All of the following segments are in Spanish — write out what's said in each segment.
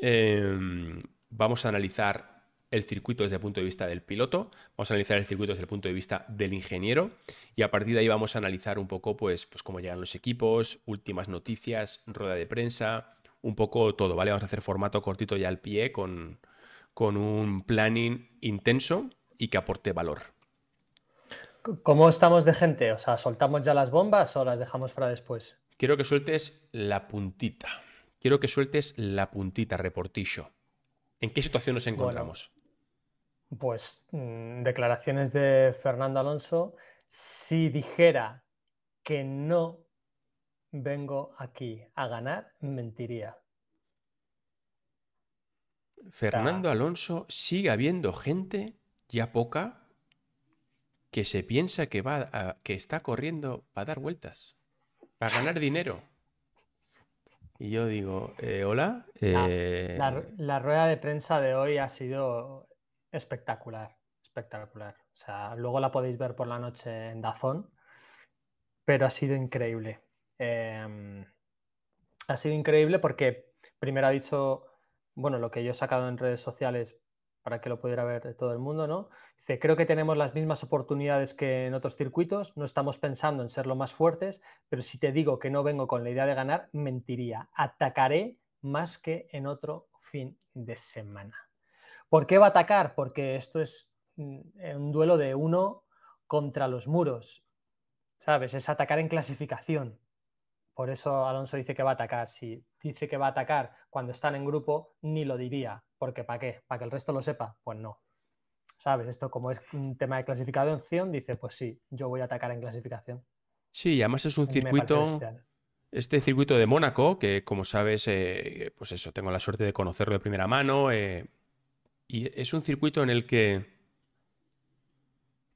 Em, vamos a analizar el circuito desde el punto de vista del piloto, vamos a analizar el circuito desde el punto de vista del ingeniero y a partir de ahí vamos a analizar un poco pues, pues cómo llegan los equipos, últimas noticias, rueda de prensa, un poco todo, ¿vale? Vamos a hacer formato cortito ya al pie con, con un planning intenso y que aporte valor. ¿Cómo estamos de gente? O sea, ¿soltamos ya las bombas o las dejamos para después? Quiero que sueltes la puntita. Quiero que sueltes la puntita, reportillo. ¿En qué situación nos encontramos? pues mm, declaraciones de Fernando Alonso. Si dijera que no vengo aquí a ganar, mentiría. Fernando Alonso sigue habiendo gente, ya poca, que se piensa que, va que está corriendo para dar vueltas, para ganar dinero. Y yo digo, eh, hola. Eh, la, rueda de prensa de hoy ha sido espectacular, espectacular. O sea, luego la podéis ver por la noche en Dazón, pero ha sido increíble. Em, ha sido increíble porque primero ha dicho, bueno, lo que yo he sacado en redes sociales para que lo pudiera ver todo el mundo, ¿no? Dice, creo que tenemos las mismas oportunidades que en otros circuitos, no estamos pensando en ser lo más fuertes, pero si te digo que no vengo con la idea de ganar, mentiría. Atacaré más que en otro fin de semana. ¿Por qué va a atacar? Porque esto es mm, un duelo de uno contra los muros, ¿sabes? Es atacar en clasificación. Por eso Alonso dice que va a atacar. Si dice que va a atacar cuando están en grupo, ni lo diría. Porque ¿para qué? ¿Para que el resto lo sepa? Pues no. ¿Sabes? Esto como es un tema de clasificación, dice, pues sí, yo voy a atacar en clasificación. Sí, además es un circuito, este circuito de Mónaco, que como sabes, eh, pues eso, tengo la suerte de conocerlo de primera mano, eh, y es un circuito en el que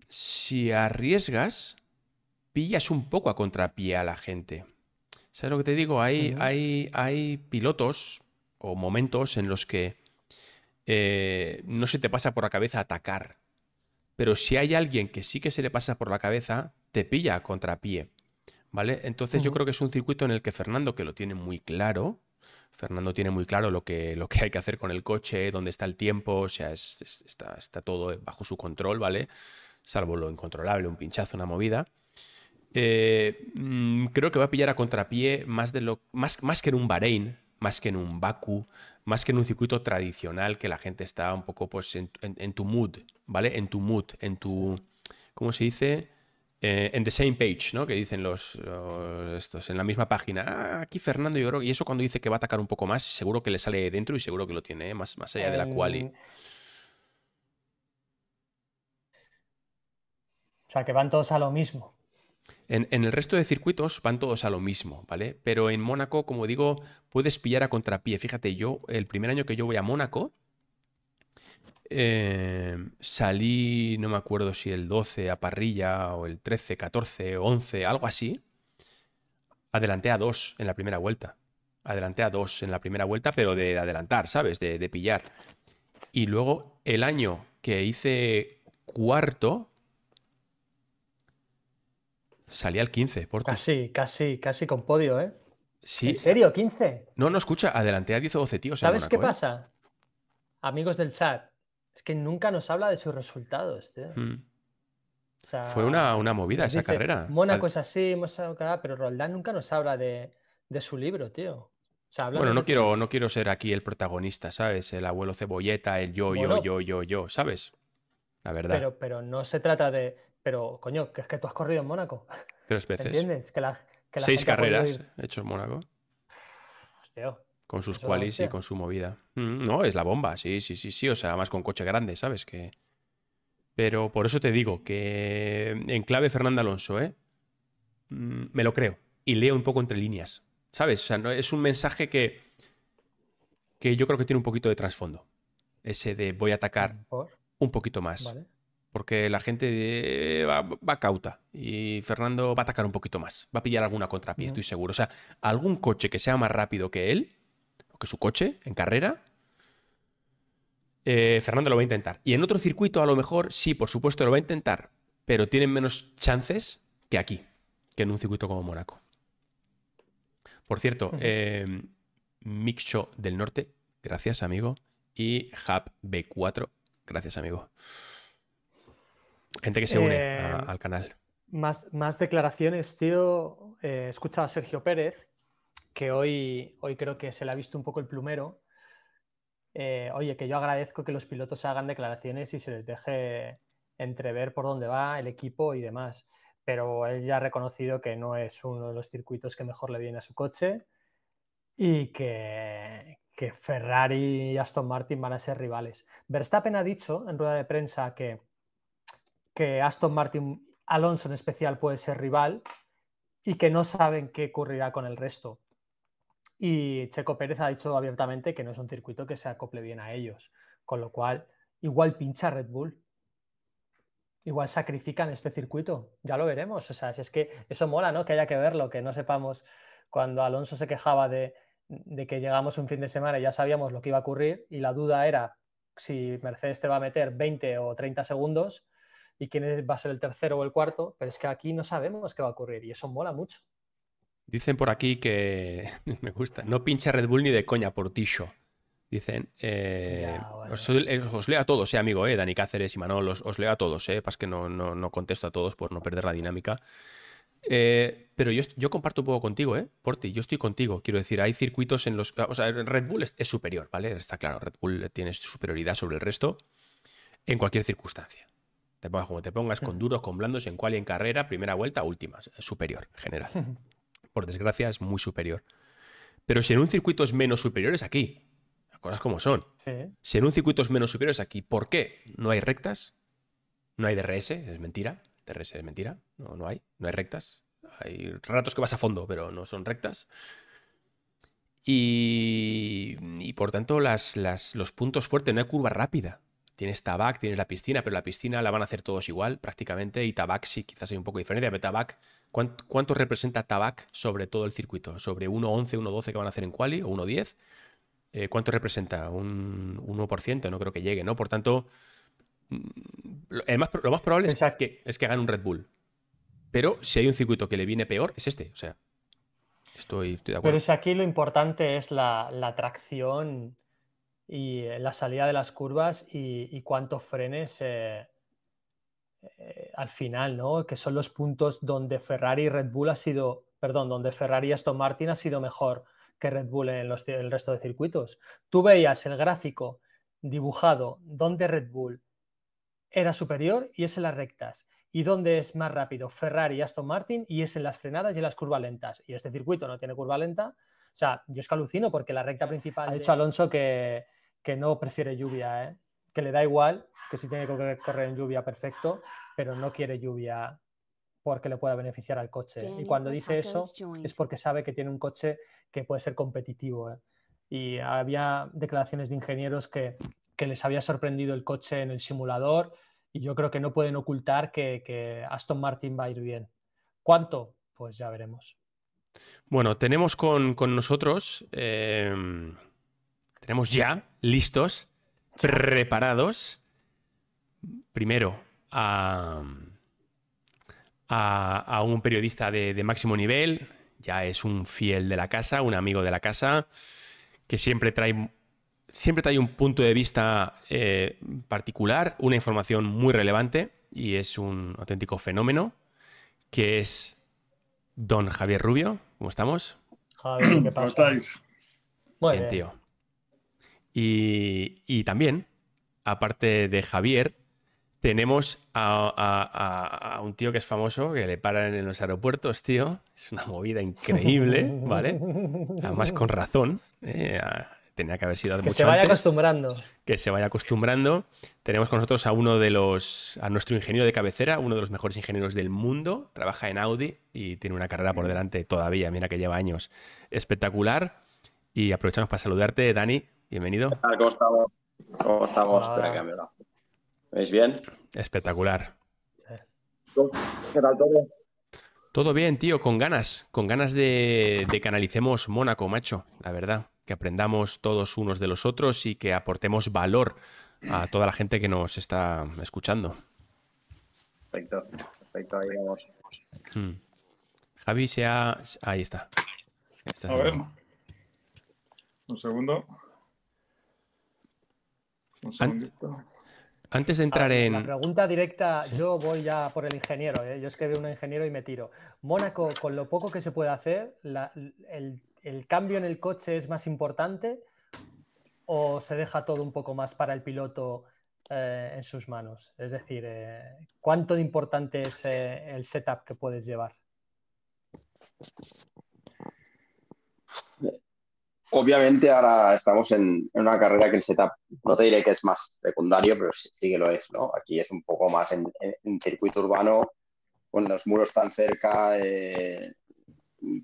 si arriesgas, pillas un poco a contrapié a la gente. ¿Sabes lo que te digo? Hay, hay, hay pilotos o momentos en los que eh, no se te pasa por la cabeza atacar. Pero si hay alguien que sí que se le pasa por la cabeza, te pilla a contrapié. ¿Vale? Entonces yo creo que es un circuito en el que Fernando, que lo tiene muy claro, Fernando tiene muy claro lo que, lo que hay que hacer con el coche, dónde está el tiempo, o sea, está, está, todo bajo su control, ¿vale? Salvo lo incontrolable, un pinchazo, una movida. Eh, mm, creo que va a pillar a contrapié más, de lo, más, más que en un Bahrein, más que en un Baku, más que en un circuito tradicional que la gente está un poco pues, en, tu mood, ¿vale? En tu mood, en tu, ¿cómo se dice? Eh, en the same page, ¿no? Que dicen los, estos en la misma página. Ah, aquí Fernando, yo creo y eso cuando dice que va a atacar un poco más, seguro que le sale dentro y seguro que lo tiene, ¿eh? más, más allá de la quali. O sea, que van todos a lo mismo. En, el resto de circuitos van todos a lo mismo, ¿vale? Pero en Mónaco, como digo, puedes pillar a contrapié. Fíjate, yo, el primer año que yo voy a Mónaco, eh, salí, no me acuerdo si el 12 a parrilla o el 13, 14, 11, algo así. Adelanté a dos en la primera vuelta. Adelanté a dos en la primera vuelta, pero de adelantar, ¿sabes? De, de pillar. Y luego el año que hice cuarto, Salía al 15, por Casi, casi, casi con podio, ¿eh? Sí. ¿En serio? ¿15? No, no, escucha, adelanté a 10 o 12 tíos. ¿Sabes qué ¿eh? pasa? Amigos del chat, es que nunca nos habla de sus resultados, tío. Hmm. Fue una, movida esa carrera. Mónaco es así, pero Roldán nunca nos habla de, su libro, tío. bueno, no quiero, no quiero ser aquí el protagonista, ¿sabes? El abuelo cebolleta, el yo, yo, yo, yo, yo, ¿sabes? La verdad. Pero, pero no se trata de. Pero, coño, que es que tú has corrido en Mónaco. Tres veces. ¿Entiendes? Seis carreras he hecho en Mónaco. Hostia. Con sus qualis y con su movida. Mm, no, es la bomba, sí, sí, sí, sí. O sea, más con coche grande, ¿sabes? Que. Pero por eso te digo que en clave Fernando Alonso, ¿eh? Mm, me lo creo. Y leo un poco entre líneas. ¿Sabes? O sea, es un mensaje que. que yo creo que tiene un poquito de trasfondo. Ese de voy a atacar un poquito más. Vale porque la gente va, cauta y Fernando va a atacar un poquito más, va a pillar alguna contrapié, estoy seguro. O sea, algún coche que sea más rápido que él, o que su coche en carrera, eh, Fernando lo va a intentar. Y en otro circuito a lo mejor sí, por supuesto lo va a intentar, pero tienen menos chances que aquí, que en un circuito como Mónaco. Por cierto, eh, Mixo del Norte, gracias amigo. Y Hub B4, gracias amigo. Gente que se une Eh, a- al canal. Más, más declaraciones, tío. Eh, he escuchado a Sergio Pérez, que hoy, hoy creo que se le ha visto un poco el plumero. Eh, oye, que yo agradezco que los pilotos hagan declaraciones y se les deje entrever por dónde va el equipo y demás. Pero él ya ha reconocido que no es uno de los circuitos que mejor le viene a su coche y que, que Ferrari y Aston Martin van a ser rivales. Verstappen ha dicho en rueda de prensa que, que Aston Martin, Alonso en especial, puede ser rival y que no saben qué ocurrirá con el resto. Y Checo Pérez ha dicho abiertamente que no es un circuito que se acople bien a ellos, con lo cual igual pincha Red Bull. Igual sacrifican este circuito, ya lo veremos. O sea, si es que eso mola, ¿no? Que haya que verlo, que no sepamos cuando Alonso se quejaba de, de que llegamos un fin de semana y ya sabíamos lo que iba a ocurrir y la duda era si Mercedes te va a meter 20 o 30 segundos y quién va a ser el tercero o el cuarto, pero es que aquí no sabemos qué va a ocurrir y eso mola mucho. Dicen por aquí que me gusta. No pincha Red Bull ni de coña por Tisho. Dicen. eh, Ya, bueno. os, os leo a todos, eh, amigo, eh, Dani Cáceres y Manol, os, os leo a todos, eh. Pasa que no, no, no contesto a todos por no perder la dinámica. Eh, pero yo, yo comparto un poco contigo, ¿eh? Porti, yo estoy contigo. Quiero decir, hay circuitos en los. O sea, Red Bull es, es superior, ¿vale? Está claro, Red Bull tiene superioridad sobre el resto en cualquier circunstancia. Te pongas como te pongas, con duros, con blandos, en cual y en carrera, primera vuelta, últimas. Es superior, en general. Por desgracia, es muy superior. Pero si en un circuito es menos superior, es aquí. Las cosas como son. Sí. Si en un circuito es menos superior, es aquí. ¿Por qué? No hay rectas, no hay DRS, es mentira. DRS es mentira, no, no hay, no hay rectas. Hay ratos que vas a fondo, pero no son rectas. Y, y por tanto, las, las- los puntos fuertes, no hay curva rápida. Tienes Tabac, tienes la piscina, pero la piscina la van a hacer todos igual, prácticamente. Y Tabac sí, quizás hay un poco de diferencia. Pero Tabac, ¿cuánto, cuánto representa Tabac sobre todo el circuito? ¿Sobre 1.11, 1.12 que van a hacer en Quali o 1.10? Eh, ¿Cuánto representa? Un 1%, no creo que llegue, ¿no? Por tanto, mm, lo, más, lo más probable es que, es que gane un Red Bull. Pero si hay un circuito que le viene peor, es este. O sea, estoy, estoy de Pero acuerdo. es que aquí lo importante es la, la tracción y eh, la salida de las curvas y, y cuánto frenes eh, eh, al final, ¿no? Que son los puntos donde Ferrari y Red Bull ha sido, perdón, donde Ferrari y Aston Martin ha sido mejor que Red Bull en los, el resto de circuitos. Tú veías el gráfico dibujado donde Red Bull era superior y es en las rectas. ¿Y dónde es más rápido? Ferrari y Aston Martin y es en las frenadas y en las curvas lentas. Y este circuito no tiene curva lenta. O sea, yo es que alucino porque la recta principal. Ha dicho Alonso que, que no prefiere lluvia, ¿eh? que le da igual, que si tiene que correr, en lluvia, perfecto, pero no quiere lluvia porque le pueda beneficiar al coche. Y cuando dice eso es porque sabe que tiene un coche que puede ser competitivo. ¿eh? Y había declaraciones de ingenieros que, que les había sorprendido el coche en el simulador y yo creo que no pueden ocultar que, que Aston Martin va a ir bien. ¿Cuánto? Pues ya veremos. Bueno, tenemos con, con nosotros, eh, tenemos ya listos, preparados, primero a, a, a un periodista de, de máximo nivel, ya es un fiel de la casa, un amigo de la casa, que siempre trae, siempre trae un punto de vista eh, particular, una información muy relevante y es un auténtico fenómeno, que es don Javier Rubio. ¿Cómo estamos? Javi, ¿qué ¿Cómo pasa? estáis? Muy Bien, bien. tío. Y, y también, aparte de Javier, tenemos a, a- a- a un tío que es famoso, que le paran en los aeropuertos, tío. Es una movida increíble, ¿vale? Además, con razón. eh, a- tenía que haber sido Que mucho se vaya antes acostumbrando. que se vaya acostumbrando. Tenemos con nosotros a uno de los, a nuestro ingeniero de cabecera, uno de los mejores ingenieros del mundo. Trabaja en Audi y tiene una carrera por delante todavía, mira que lleva años. Espectacular. Y aprovechamos para saludarte, Dani. Bienvenido. tal? ¿Cómo estamos? ¿Cómo estamos? Hola. Espera que me ¿Veis bien? Espectacular. ¿Qué tal todo? Todo bien, tío, con ganas, con ganas de, de que analicemos Mónaco, macho, la verdad. Que aprendamos todos unos de los otros y que aportemos valor a toda la gente que nos está escuchando. Perfecto, perfecto, ahí vamos. Hmm. Javi se ha... Ahí está. Está A ver. Un segundo. Antes de entrar en. La pregunta directa, yo voy ya por el ingeniero. ¿eh? Yo es que veo un ingeniero y me tiro. Mónaco, con lo poco que se puede hacer, el, cambio en el coche es más importante o se deja todo un poco más para el piloto eh, en sus manos? Es decir, eh, ¿cuánto de importante es el setup que puedes llevar? Obviamente ahora estamos en, una carrera que el setup, no te diré que es más secundario, pero sí, que lo es, ¿no? Aquí es un poco más en, circuito urbano, con los muros tan cerca, eh,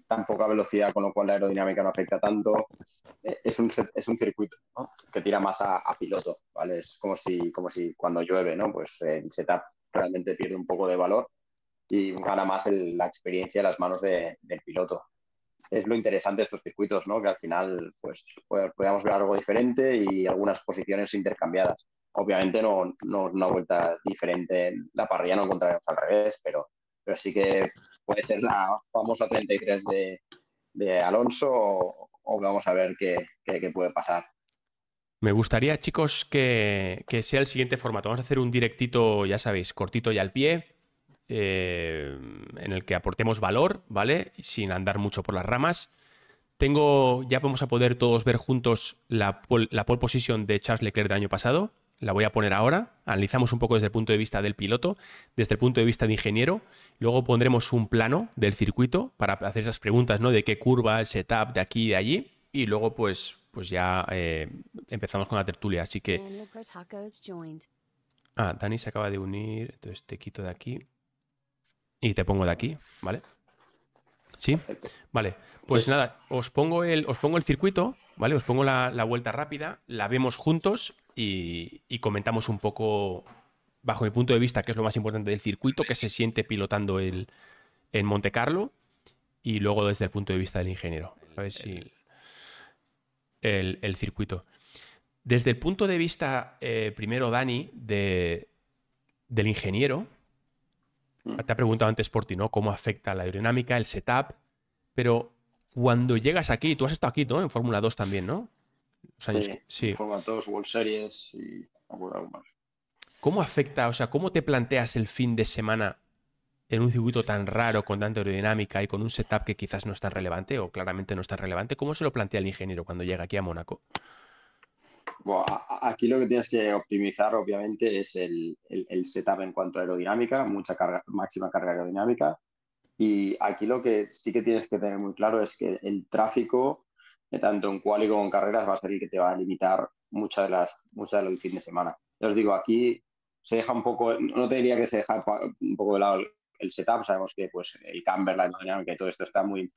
tan poca velocidad, con lo cual la aerodinámica no afecta tanto. Eh, es, un, es un circuito que tira más a, piloto, ¿vale? Es como si, como si cuando llueve, ¿no? Pues el setup realmente pierde un poco de valor y gana más la experiencia en las manos del piloto es lo interesante de estos circuitos, ¿no? Que al final, pues, podamos ver algo diferente y algunas posiciones intercambiadas. Obviamente no, no una vuelta diferente, la parrilla no encontraremos al revés, pero, pero sí que puede ser la famosa 33 de, de Alonso o, vamos a ver qué, puede pasar. Me gustaría, chicos, que, sea el siguiente formato. Vamos a hacer un directito, ya sabéis, cortito y al pie eh, en el que aportemos valor, ¿vale? Sin andar mucho por las ramas. Tengo, ya vamos a poder todos ver juntos la, pole position de Charles Leclerc del año pasado. La voy a poner ahora. Analizamos un poco desde el punto de vista del piloto, desde el punto de vista de ingeniero. Luego pondremos un plano del circuito para hacer esas preguntas, ¿no? De qué curva, el setup de aquí y de allí. Y luego, pues, pues ya eh, empezamos con la tertulia. Así que. Ah, Dani se acaba de unir. Entonces te quito de aquí y te pongo de aquí, ¿vale? ¿Sí? Vale, pues nada, os pongo, el, os pongo el circuito, ¿vale? Os pongo la, vuelta rápida, la vemos juntos y, comentamos un poco, bajo mi punto de vista, qué es lo más importante del circuito, qué se siente pilotando el, en Monte Carlo y luego desde el punto de vista del ingeniero. A ver si... El, el circuito. Desde el punto de vista, eh, primero, Dani, de, del ingeniero, Mm. Te ha preguntado antes por ti, ¿no? Cómo afecta la aerodinámica, el setup. Pero cuando llegas aquí, tú has estado aquí, ¿no? En Fórmula 2 también, ¿no? Sí, sí. 2, World Series y algo más. ¿Cómo afecta, o sea, cómo te planteas el fin de semana en un circuito tan raro, con tanta aerodinámica y con un setup que quizás no es tan relevante o claramente no es tan relevante? ¿Cómo se lo plantea el ingeniero cuando llega aquí a Mónaco? aquí lo que tienes que optimizar, obviamente, es el, setup en cuanto a aerodinámica, mucha carga, máxima carga aerodinámica. Y aquí lo que sí que tienes que tener muy claro es que el tráfico, tanto en quali como en carreras, va a ser el que te va a limitar muchas de las muchas de los fines de semana. Os digo, aquí se deja un poco, no te diría que se deja un poco de lado el setup, sabemos que pues el camber, la aerodinámica y todo esto está muy,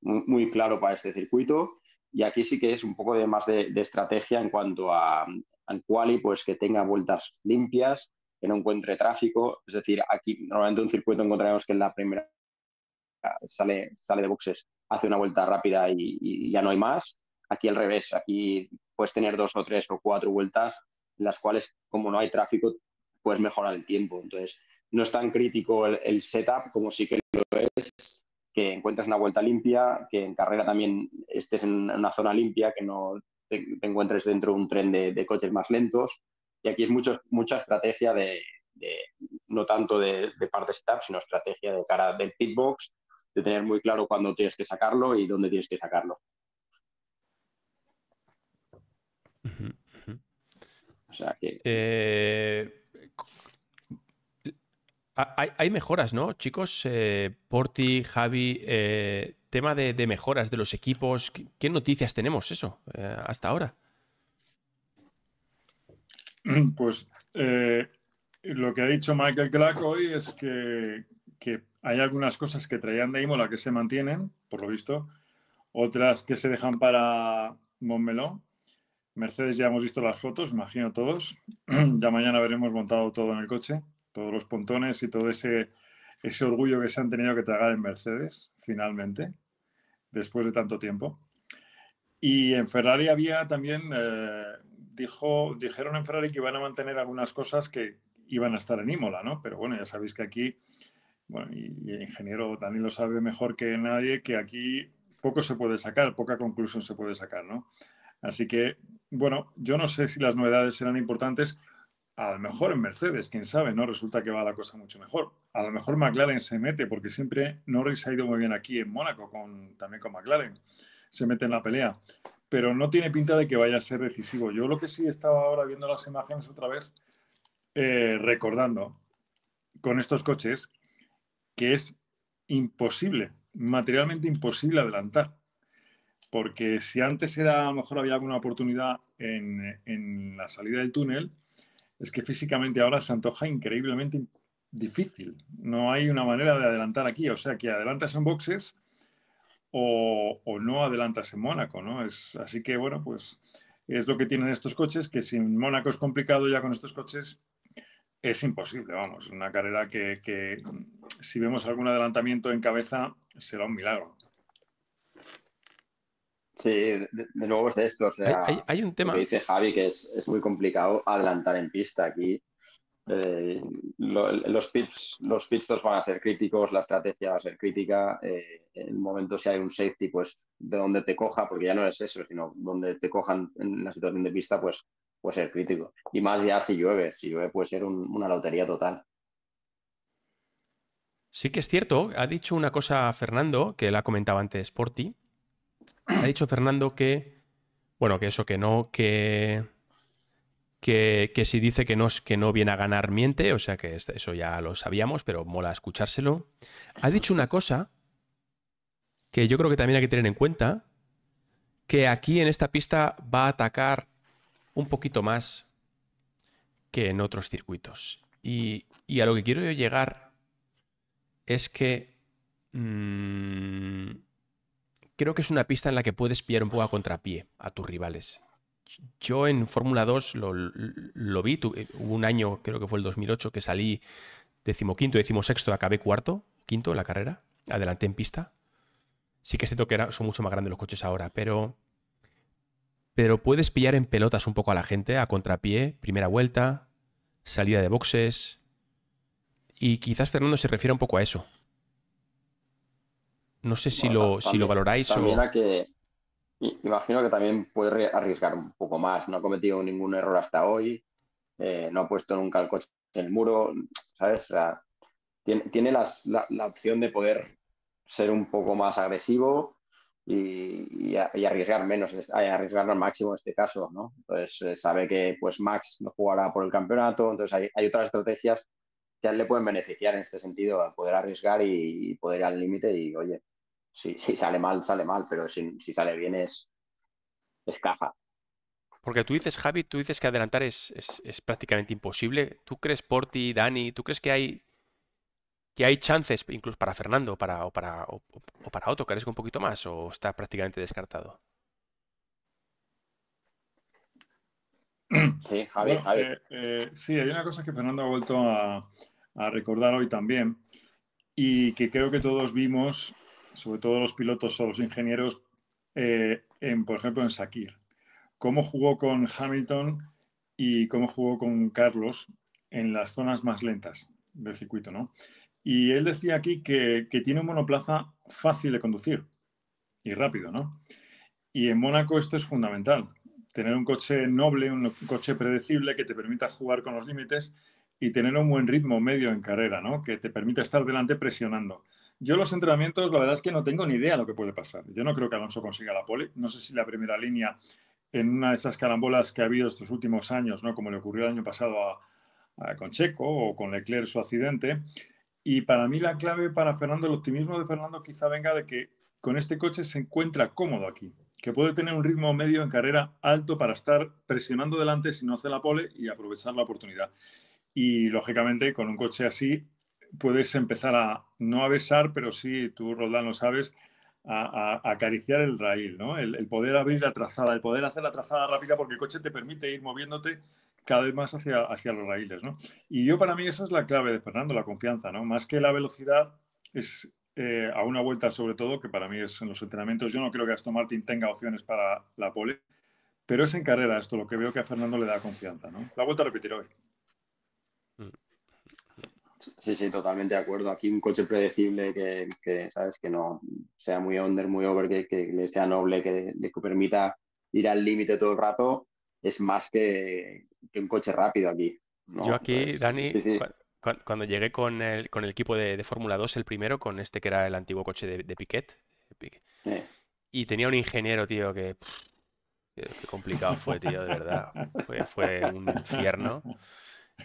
muy claro para este circuito y aquí sí que es un poco de más de, estrategia en cuanto a, al quali, pues que tenga vueltas limpias, que no encuentre tráfico. Es decir, aquí normalmente un circuito encontraremos que en la primera sale, sale de boxes, hace una vuelta rápida y, ya no hay más. Aquí al revés, aquí puedes tener dos o tres o cuatro vueltas en las cuales, como no hay tráfico, puedes mejorar el tiempo. Entonces, no es tan crítico el, setup como sí que lo es que encuentres una vuelta limpia, que en carrera también estés en una zona limpia, que no te, encuentres dentro de un tren de, coches más lentos. Y aquí es mucho, mucha estrategia de, no tanto de, parte setup, sino estrategia de cara del pitbox, de tener muy claro cuándo tienes que sacarlo y dónde tienes que sacarlo. O sea que... Eh, hay, mejoras, ¿no, chicos? Eh, Porti, Javi, eh, tema de, mejoras de los equipos. ¿Qué, noticias tenemos eso eh, hasta ahora? Pues lo que ha dicho Michael Clark hoy es que, hay algunas cosas que traían de Imola que se mantienen, por lo visto, otras que se dejan para Montmeló. Mercedes ya hemos visto las fotos, imagino todos. ya mañana veremos montado todo en el coche todos los pontones y todo ese, ese orgullo que se han tenido que tragar en Mercedes, finalmente, después de tanto tiempo. Y en Ferrari había también, eh, dijo, dijeron en Ferrari que iban a mantener algunas cosas que iban a estar en Imola, ¿no? Pero bueno, ya sabéis que aquí, bueno, y, el ingeniero también lo sabe mejor que nadie, que aquí poco se puede sacar, poca conclusión se puede sacar, ¿no? Así que, bueno, yo no sé si las novedades serán importantes. A lo mejor en Mercedes, quién sabe, ¿no? Resulta que va la cosa mucho mejor. A lo mejor McLaren se mete, porque siempre Norris ha ido muy bien aquí en Mónaco, también con McLaren. Se mete en la pelea. Pero no tiene pinta de que vaya a ser decisivo. Yo lo que sí estaba ahora viendo las imágenes otra vez, eh, recordando con estos coches que es imposible, materialmente imposible adelantar. Porque si antes era, mejor había alguna oportunidad en, en la salida del túnel, es que físicamente ahora se antoja increíblemente difícil. No hay una manera de adelantar aquí. O sea, que adelantas en boxes o, o no adelantas en Mónaco, ¿no? Es, así que, bueno, pues es lo que tienen estos coches, que si en Mónaco es complicado, ya con estos coches es imposible, vamos. Una carrera que, que si vemos algún adelantamiento en cabeza será un milagro. Sí, de, de nuevo es de esto. O sea, Hay, hay- hay un tema. Lo que dice Javi, que es, es muy complicado adelantar en pista aquí. Eh, lo- los pits, los van a ser críticos, la estrategia va a ser crítica. eh, en el momento si hay un safety, pues de donde te coja, porque ya no es eso, sino donde te cojan en la situación de pista, pues puede ser crítico. Y más ya si llueve, si llueve puede ser un- una lotería total. Sí que es cierto, ha dicho una cosa Fernando, que la comentaba antes por ti. Ha dicho Fernando que, bueno, que eso, que no, que, que, que si dice que no, que no viene a ganar, miente, o sea que es- eso ya lo sabíamos, pero mola escuchárselo. Ha dicho una cosa que yo creo que también hay que tener en cuenta, que aquí en esta pista va a atacar un poquito más que en otros circuitos. Y, a lo que quiero yo llegar es que mm, creo que es una pista en la que puedes pillar un poco a contrapié a tus rivales. Yo en Fórmula 2 lo, vi, hubo un año, creo que fue el 2008, que salí decimoquinto, decimosexto, acabé cuarto, quinto en la carrera, adelanté en pista. Sí que es cierto que era- son mucho más grandes los coches ahora, pero, pero puedes pillar en pelotas un poco a la gente a contrapié, primera vuelta, salida de boxes, y quizás Fernando se refiere un poco a eso. No sé si, Bueno, lo, si lo valoráis También o... a que imagino que también puede arriesgar un poco más. No ha cometido ningún error hasta hoy. eh, no ha puesto nunca el coche en el muro. ¿Sabes? O sea, tiene, tiene las- la, la opción de poder ser un poco más agresivo y, y arriesgar menos, arriesgar al máximo en este caso, ¿no? Entonces eh, sabe que pues Max no jugará por el campeonato, entonces hay, hay otras estrategias que a él le pueden beneficiar en este sentido, poder arriesgar y, y poder ir al límite y, oye, si, si sale mal, sale mal, pero si, si sale bien es, es caja. Porque tú dices, Javi, tú dices que adelantar es, es- es prácticamente imposible. ¿Tú crees, Porti, Dani, tú crees que hay que hay chances incluso para Fernando para, o para o, o para Otto, que arriesgue un poquito más, o está prácticamente descartado? Sí, Javi, Bueno, Javi. eh, eh, sí, hay una cosa que Fernando ha vuelto a, a recordar hoy también y que creo que todos vimos, sobre todo los pilotos o los ingenieros, eh, en, por ejemplo, en Sakir. Cómo jugó con Hamilton y cómo jugó con Carlos en las zonas más lentas del circuito, ¿no? Y él decía aquí que, que tiene un monoplaza fácil de conducir y rápido, ¿no? Y en Mónaco esto es fundamental tener un coche noble, un coche predecible que te permita jugar con los límites y tener un buen ritmo medio en carrera, ¿no? Que te permita estar delante presionando. Yo los entrenamientos, la verdad es que no tengo ni idea de lo que puede pasar. Yo no creo que Alonso consiga la pole. No sé si la primera línea, en una de esas carambolas que ha habido estos últimos años, ¿no? Como le ocurrió el año pasado a, a- con Checo o con Leclerc su accidente. Y para mí la clave para Fernando, el optimismo de Fernando quizá venga de que con este coche se encuentra cómodo aquí, que puede tener un ritmo medio en carrera alto para estar presionando delante si no hace la pole y aprovechar la oportunidad. Y lógicamente con un coche así puedes empezar a no a besar, pero sí, tú Roldán lo sabes, a, acariciar el raíl, ¿no? El, el poder abrir la trazada, el poder hacer la trazada rápida porque el coche te permite ir moviéndote cada vez más hacia, hacia los raíles, ¿no? Y yo para mí esa es la clave de Fernando, la confianza, ¿no? Más que la velocidad es eh, a una vuelta sobre todo, que para mí es en los entrenamientos, yo no creo que Aston Martin tenga opciones para la pole, pero es en carrera esto lo que veo que a Fernando le da confianza, ¿no? La vuelta a repetir hoy. Sí, sí, totalmente de acuerdo. Aquí un coche predecible que, que, ¿sabes? Que no sea muy under, muy over, que, que sea noble, que le permita ir al límite todo el rato es más que, un coche rápido aquí. Yo aquí, Dani, Cuando, llegué con el, con el equipo de, Fórmula 2, el primero, con este que era el antiguo coche de, Piquet, y tenía un ingeniero, tío, que... qué complicado fue, tío, de verdad. Fue, fue un infierno.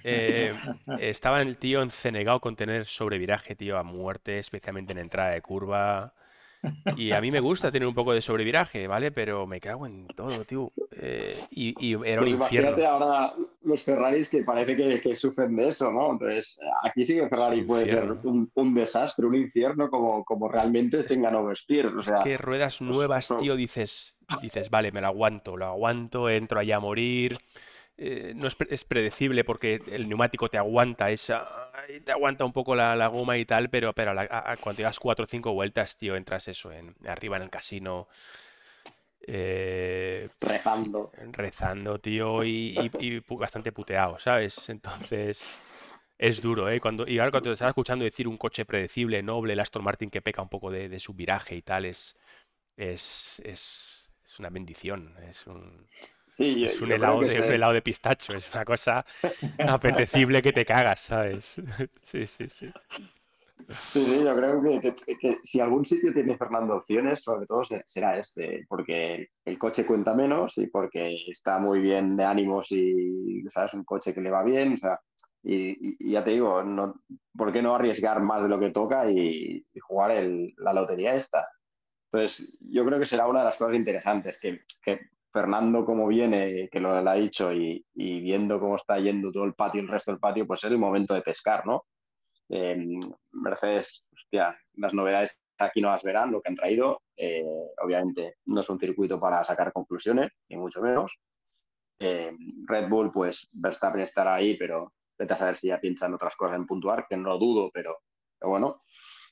Eh, estaba el tío encenegado con tener sobreviraje, tío, a muerte, especialmente en entrada de curva. Y a mí me gusta tener un poco de sobreviraje, ¿vale? Pero me cago en todo, tío. Eh, y, era un pues infierno. Imagínate ahora los Ferraris que parece que, sufren de eso, ¿no? Entonces, aquí sí que Ferrari puede ser un, desastre, un infierno, como, como realmente tengan oversteer. O sea, que ruedas nuevas, tío, dices, dices, vale, me lo aguanto, lo aguanto, entro allá a morir. Eh, no es, predecible porque el neumático te aguanta esa te aguanta un poco la, goma y tal, pero, pero cuando llevas cuatro o cinco vueltas, tío, entras eso en, arriba en el casino. Eh, rezando. Rezando, tío, y, bastante puteado, ¿sabes? Entonces, es duro, ¿eh? Cuando, y ahora cuando te estás escuchando decir un coche predecible, noble, el Aston Martin que peca un poco de, su viraje y tal, es, es, es, es una bendición. Es un es un, helado de, un helado de pistacho, es una cosa apetecible que te cagas, ¿sabes? Sí, sí, sí. Sí, yo creo que, si algún sitio tiene Fernando opciones, sobre todo será este, porque el coche cuenta menos y porque está muy bien de ánimos y sabes un coche que le va bien, o sea, y, ya te digo, no, ¿por qué no arriesgar más de lo que toca y, jugar la lotería esta? Entonces, yo creo que será una de las cosas interesantes, que, que Fernando como viene, que lo, ha dicho, y, viendo cómo está yendo todo el patio, el resto del patio, pues es el momento de pescar, ¿no? Eh, Mercedes, hostia, las novedades aquí no las verán, lo que han traído. Eh, obviamente no es un circuito para sacar conclusiones, ni mucho menos. Eh, Red Bull, pues Verstappen estará ahí, pero vete a saber si ya piensan otras cosas en puntuar, que no lo dudo, pero, pero bueno.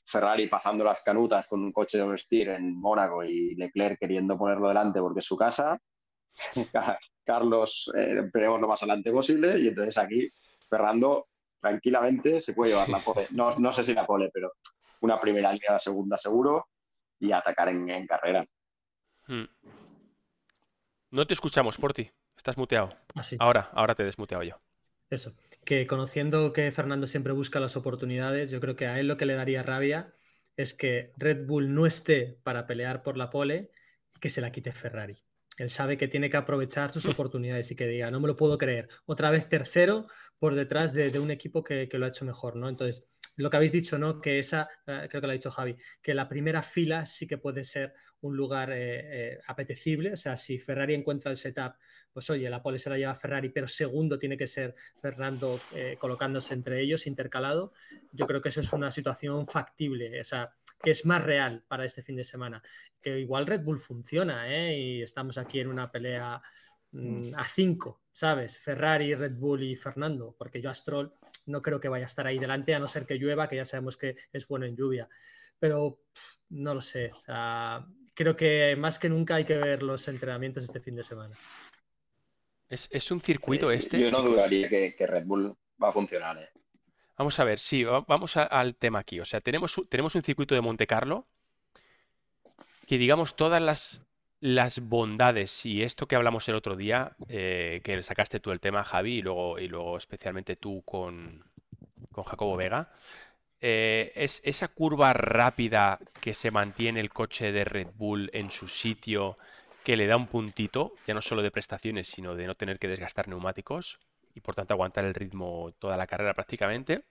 Ferrari pasando las canutas con un coche de oversteer en Mónaco y Leclerc queriendo ponerlo delante porque es su casa. Carlos, eh, lo más adelante posible y entonces aquí Ferrando tranquilamente se puede llevar la pole. No, sé si la pole, pero una primera línea, la segunda seguro y atacar en, carrera. Hmm. No te escuchamos, Porti. Estás muteado. Ah, ahora, ahora te he desmuteado yo. Eso, que conociendo que Fernando siempre busca las oportunidades, yo creo que a él lo que le daría rabia es que Red Bull no esté para pelear por la pole y que se la quite Ferrari. Él sabe que tiene que aprovechar sus oportunidades y que diga, no me lo puedo creer, otra vez tercero por detrás de, un equipo que, que, lo ha hecho mejor, ¿no? Entonces, lo que habéis dicho, ¿no? Que esa, eh, creo que lo ha dicho Javi, que la primera fila sí que puede ser un lugar eh, eh, apetecible. O sea, si Ferrari encuentra el setup, pues oye, la pole se la lleva Ferrari, pero segundo tiene que ser Fernando colocándose entre ellos, intercalado. Yo creo que eso es una situación factible, o sea, que es más real para este fin de semana. Que igual Red Bull funciona, ¿eh? Y estamos aquí en una pelea mm, a cinco, ¿sabes? Ferrari, Red Bull y Fernando, porque yo a Stroll no creo que vaya a estar ahí delante, a no ser que llueva, que ya sabemos que es bueno en lluvia. Pero no lo sé. creo que más que nunca hay que ver los entrenamientos este fin de semana. Es, un circuito este. Yo no dudaría que, Red Bull va a funcionar. ¿eh? Vamos a ver, sí, vamos al tema aquí. O sea, tenemos, tenemos un circuito de Monte Carlo que, digamos, todas las las bondades y esto que hablamos el otro día, eh, que sacaste tú el tema, Javi, y luego, y luego especialmente tú con, con Jacobo Vega, eh, es esa curva rápida que se mantiene el coche de Red Bull en su sitio, que le da un puntito, ya no solo de prestaciones, sino de no tener que desgastar neumáticos y por tanto aguantar el ritmo toda la carrera prácticamente.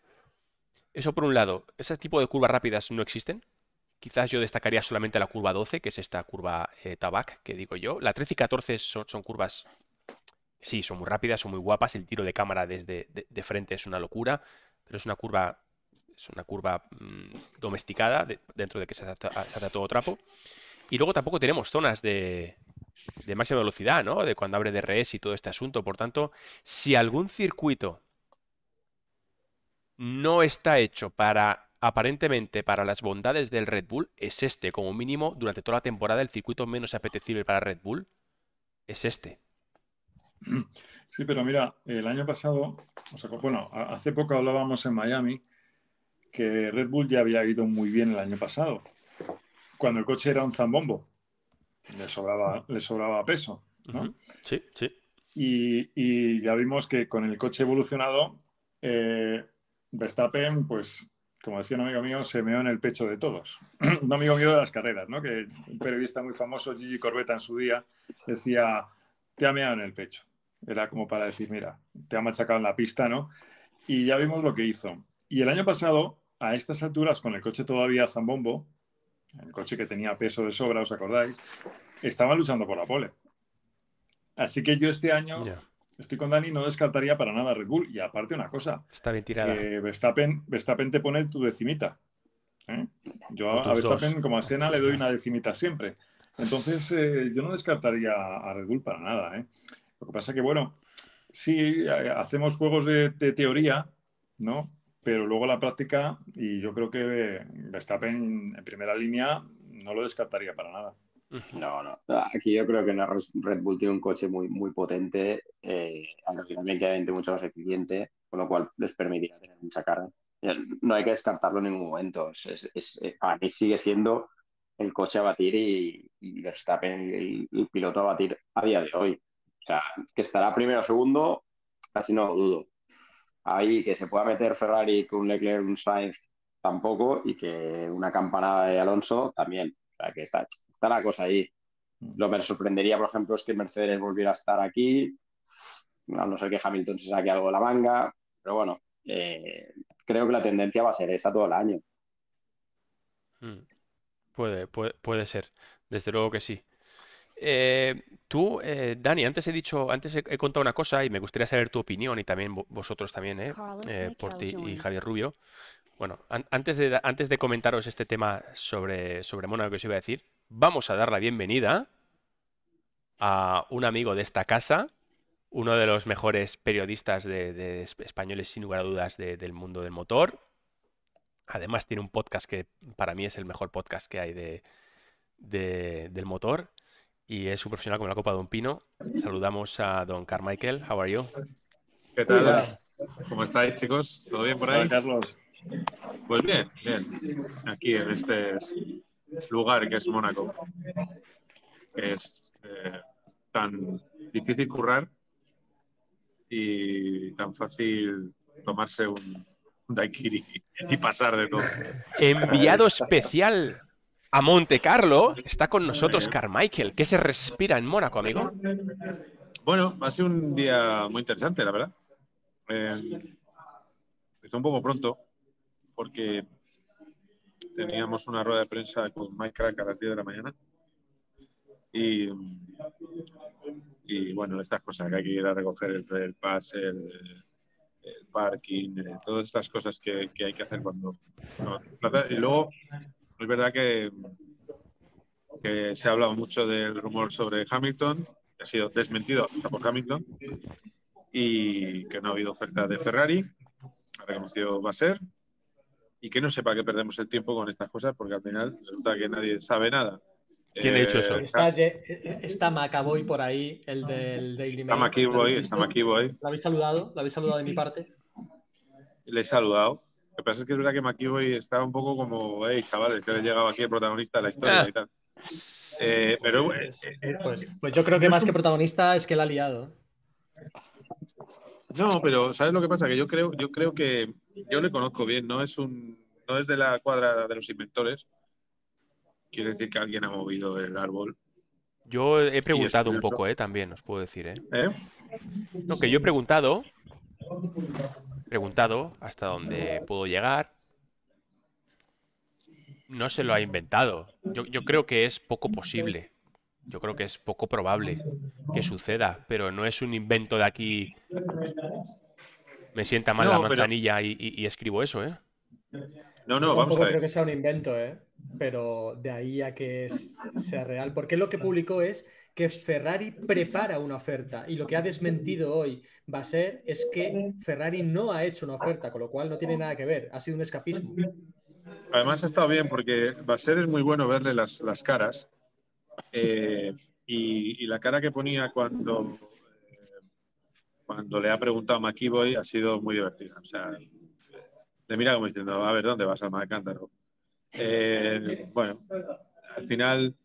Eso por un lado, ese tipo de curvas rápidas no existen, Quizás yo destacaría solamente la curva 12, que es esta curva eh, Tabac, que digo yo. La 13 y 14 son, curvas, sí, son muy rápidas, son muy guapas. El tiro de cámara desde de, frente es una locura, pero es una curva, es una curva mm, domesticada dentro de que se hace, todo trapo. Y luego tampoco tenemos zonas de, de máxima velocidad, ¿no? De cuando abre DRS y todo este asunto. Por tanto, si algún circuito no está hecho para Aparentemente, para las bondades del Red Bull, es este, como mínimo, durante toda la temporada, el circuito menos apetecible para Red Bull es este. Sí, pero mira, el año pasado, bueno, hace poco hablábamos en Miami que Red Bull ya había ido muy bien el año pasado, cuando el coche era un zambombo, le sobraba, le sobraba peso. ¿no? Sí, sí. Y, ya vimos que con el coche evolucionado, eh, Verstappen, pues, como decía un amigo mío, se meó en el pecho de todos. un amigo mío de las carreras, ¿no? Que un periodista muy famoso, Gigi Corbetta, en su día, decía, te ha meado en el pecho. Era como para decir, mira, te ha machacado en la pista, ¿no? Y ya vimos lo que hizo. Y el año pasado, a estas alturas, con el coche todavía zambombo, el coche que tenía peso de sobra, ¿os acordáis? Estaba luchando por la pole. Así que yo este año estoy con Dani, no descartaría para nada Red Bull. Y aparte una cosa, está bien tirada. Que Verstappen, Verstappen te pone tu decimita. ¿eh? Yo a, Verstappen, como a Sena, le doy una decimita siempre. Entonces, eh, yo no descartaría a Red Bull para nada. ¿eh? Lo que pasa que, bueno, sí, hacemos juegos de, teoría, ¿no? Pero luego la práctica, y yo creo que Verstappen en primera línea no lo descartaría para nada. No, no. Aquí yo creo que Red Bull tiene un coche muy, muy potente, eh, aerodinámicamente mucho más eficiente, con lo cual les permitiría tener mucha carga. No hay que descartarlo en ningún momento. Es, para mí sigue siendo el coche a batir y, Verstappen el, piloto a batir a día de hoy. O sea, que estará primero o segundo, casi no lo dudo. Ahí que se pueda meter Ferrari con Leclerc, un Sainz, tampoco, y que una campanada de Alonso también. O sea, que está, está la cosa ahí. Lo que me sorprendería, por ejemplo, es que Mercedes volviera a estar aquí, a no ser que Hamilton se saque algo de la manga, pero bueno, eh, creo que la tendencia va a ser esa todo el año. Hmm. Puede, puede, puede ser, desde luego que sí. Eh, tú, eh, Dani, antes he dicho, antes he, contado una cosa y me gustaría saber tu opinión y también vosotros también, eh, por ti y Javier Rubio. Bueno, antes, de, antes de comentaros este tema sobre, sobre Mónaco que os iba a decir, vamos a dar la bienvenida a un amigo de esta casa, uno de los mejores periodistas de, españoles, sin lugar a dudas, del mundo del motor. Además, tiene un podcast que para mí es el mejor podcast que hay de, del motor. Y es un profesional como la copa de un pino. Saludamos a don Carmichael. How are you? ¿Qué tal? ¿Cómo estáis, chicos? ¿Todo bien por ahí? Hola, Carlos. Pues bien, bien. Aquí en este lugar que es Mónaco. Es eh, tan difícil currar y tan fácil tomarse un, daiquiri y pasar de todo. Enviado especial a Monte Carlo está con nosotros Carmichael. ¿Qué se respira en Mónaco, amigo? Bueno, ha sido un día muy interesante, la verdad. Eh, un poco pronto porque teníamos una rueda de prensa con Mike Crack a las 10 de la mañana. Y, y bueno, estas cosas que hay que ir a recoger el, pase, el, parking, eh, todas estas cosas que, que, hay que hacer cuando, Y luego, es verdad que, que se ha hablado mucho del rumor sobre Hamilton, que ha sido desmentido por Hamilton, y que no ha habido oferta de Ferrari, ha reconocido va a ser, y que no sepa que perdemos el tiempo con estas cosas, porque al final resulta que nadie sabe nada. ¿Quién ha dicho eso? Eh, está, está Macaboy por ahí, el del Daily Está Macaboy, está Macaboy. ¿La habéis saludado? ¿La habéis saludado de mi parte? Le he saludado. Lo que pasa es que es verdad que Macaboy está un poco como, hey, chavales, que le he llegado aquí el protagonista de la historia y tal. Eh, pero pues, eh, pues, pues, yo creo que más que protagonista es que la ha liado. No, pero ¿sabes lo que pasa? Que yo creo, yo creo que yo le conozco bien, no es un, no es de la cuadra de los inventores. Quiere decir que alguien ha movido el árbol. Yo he preguntado un poco, eh, también, os puedo decir, eh. ¿Eh? No, que yo he preguntado, preguntado hasta dónde puedo llegar. No se lo ha inventado. Yo, yo creo que es poco posible. Yo creo que es poco probable que suceda, pero no es un invento de aquí. Me sienta mal la manzanilla y, escribo eso, ¿eh? No, no, vamos a ver. creo que sea un invento, ¿eh? Pero de ahí a que sea real. Porque lo que publicó es que Ferrari prepara una oferta y lo que ha desmentido hoy va a ser es que Ferrari no ha hecho una oferta, con lo cual no tiene nada que ver. Ha sido un escapismo. Además ha estado bien porque va a ser es muy bueno verle las, las caras eh, y, la cara que ponía cuando, eh, cuando le ha preguntado a McKeeboy ha sido muy divertida. O sea, le mira como diciendo, a ver, ¿dónde vas, al Cántaro? Eh, bueno, al final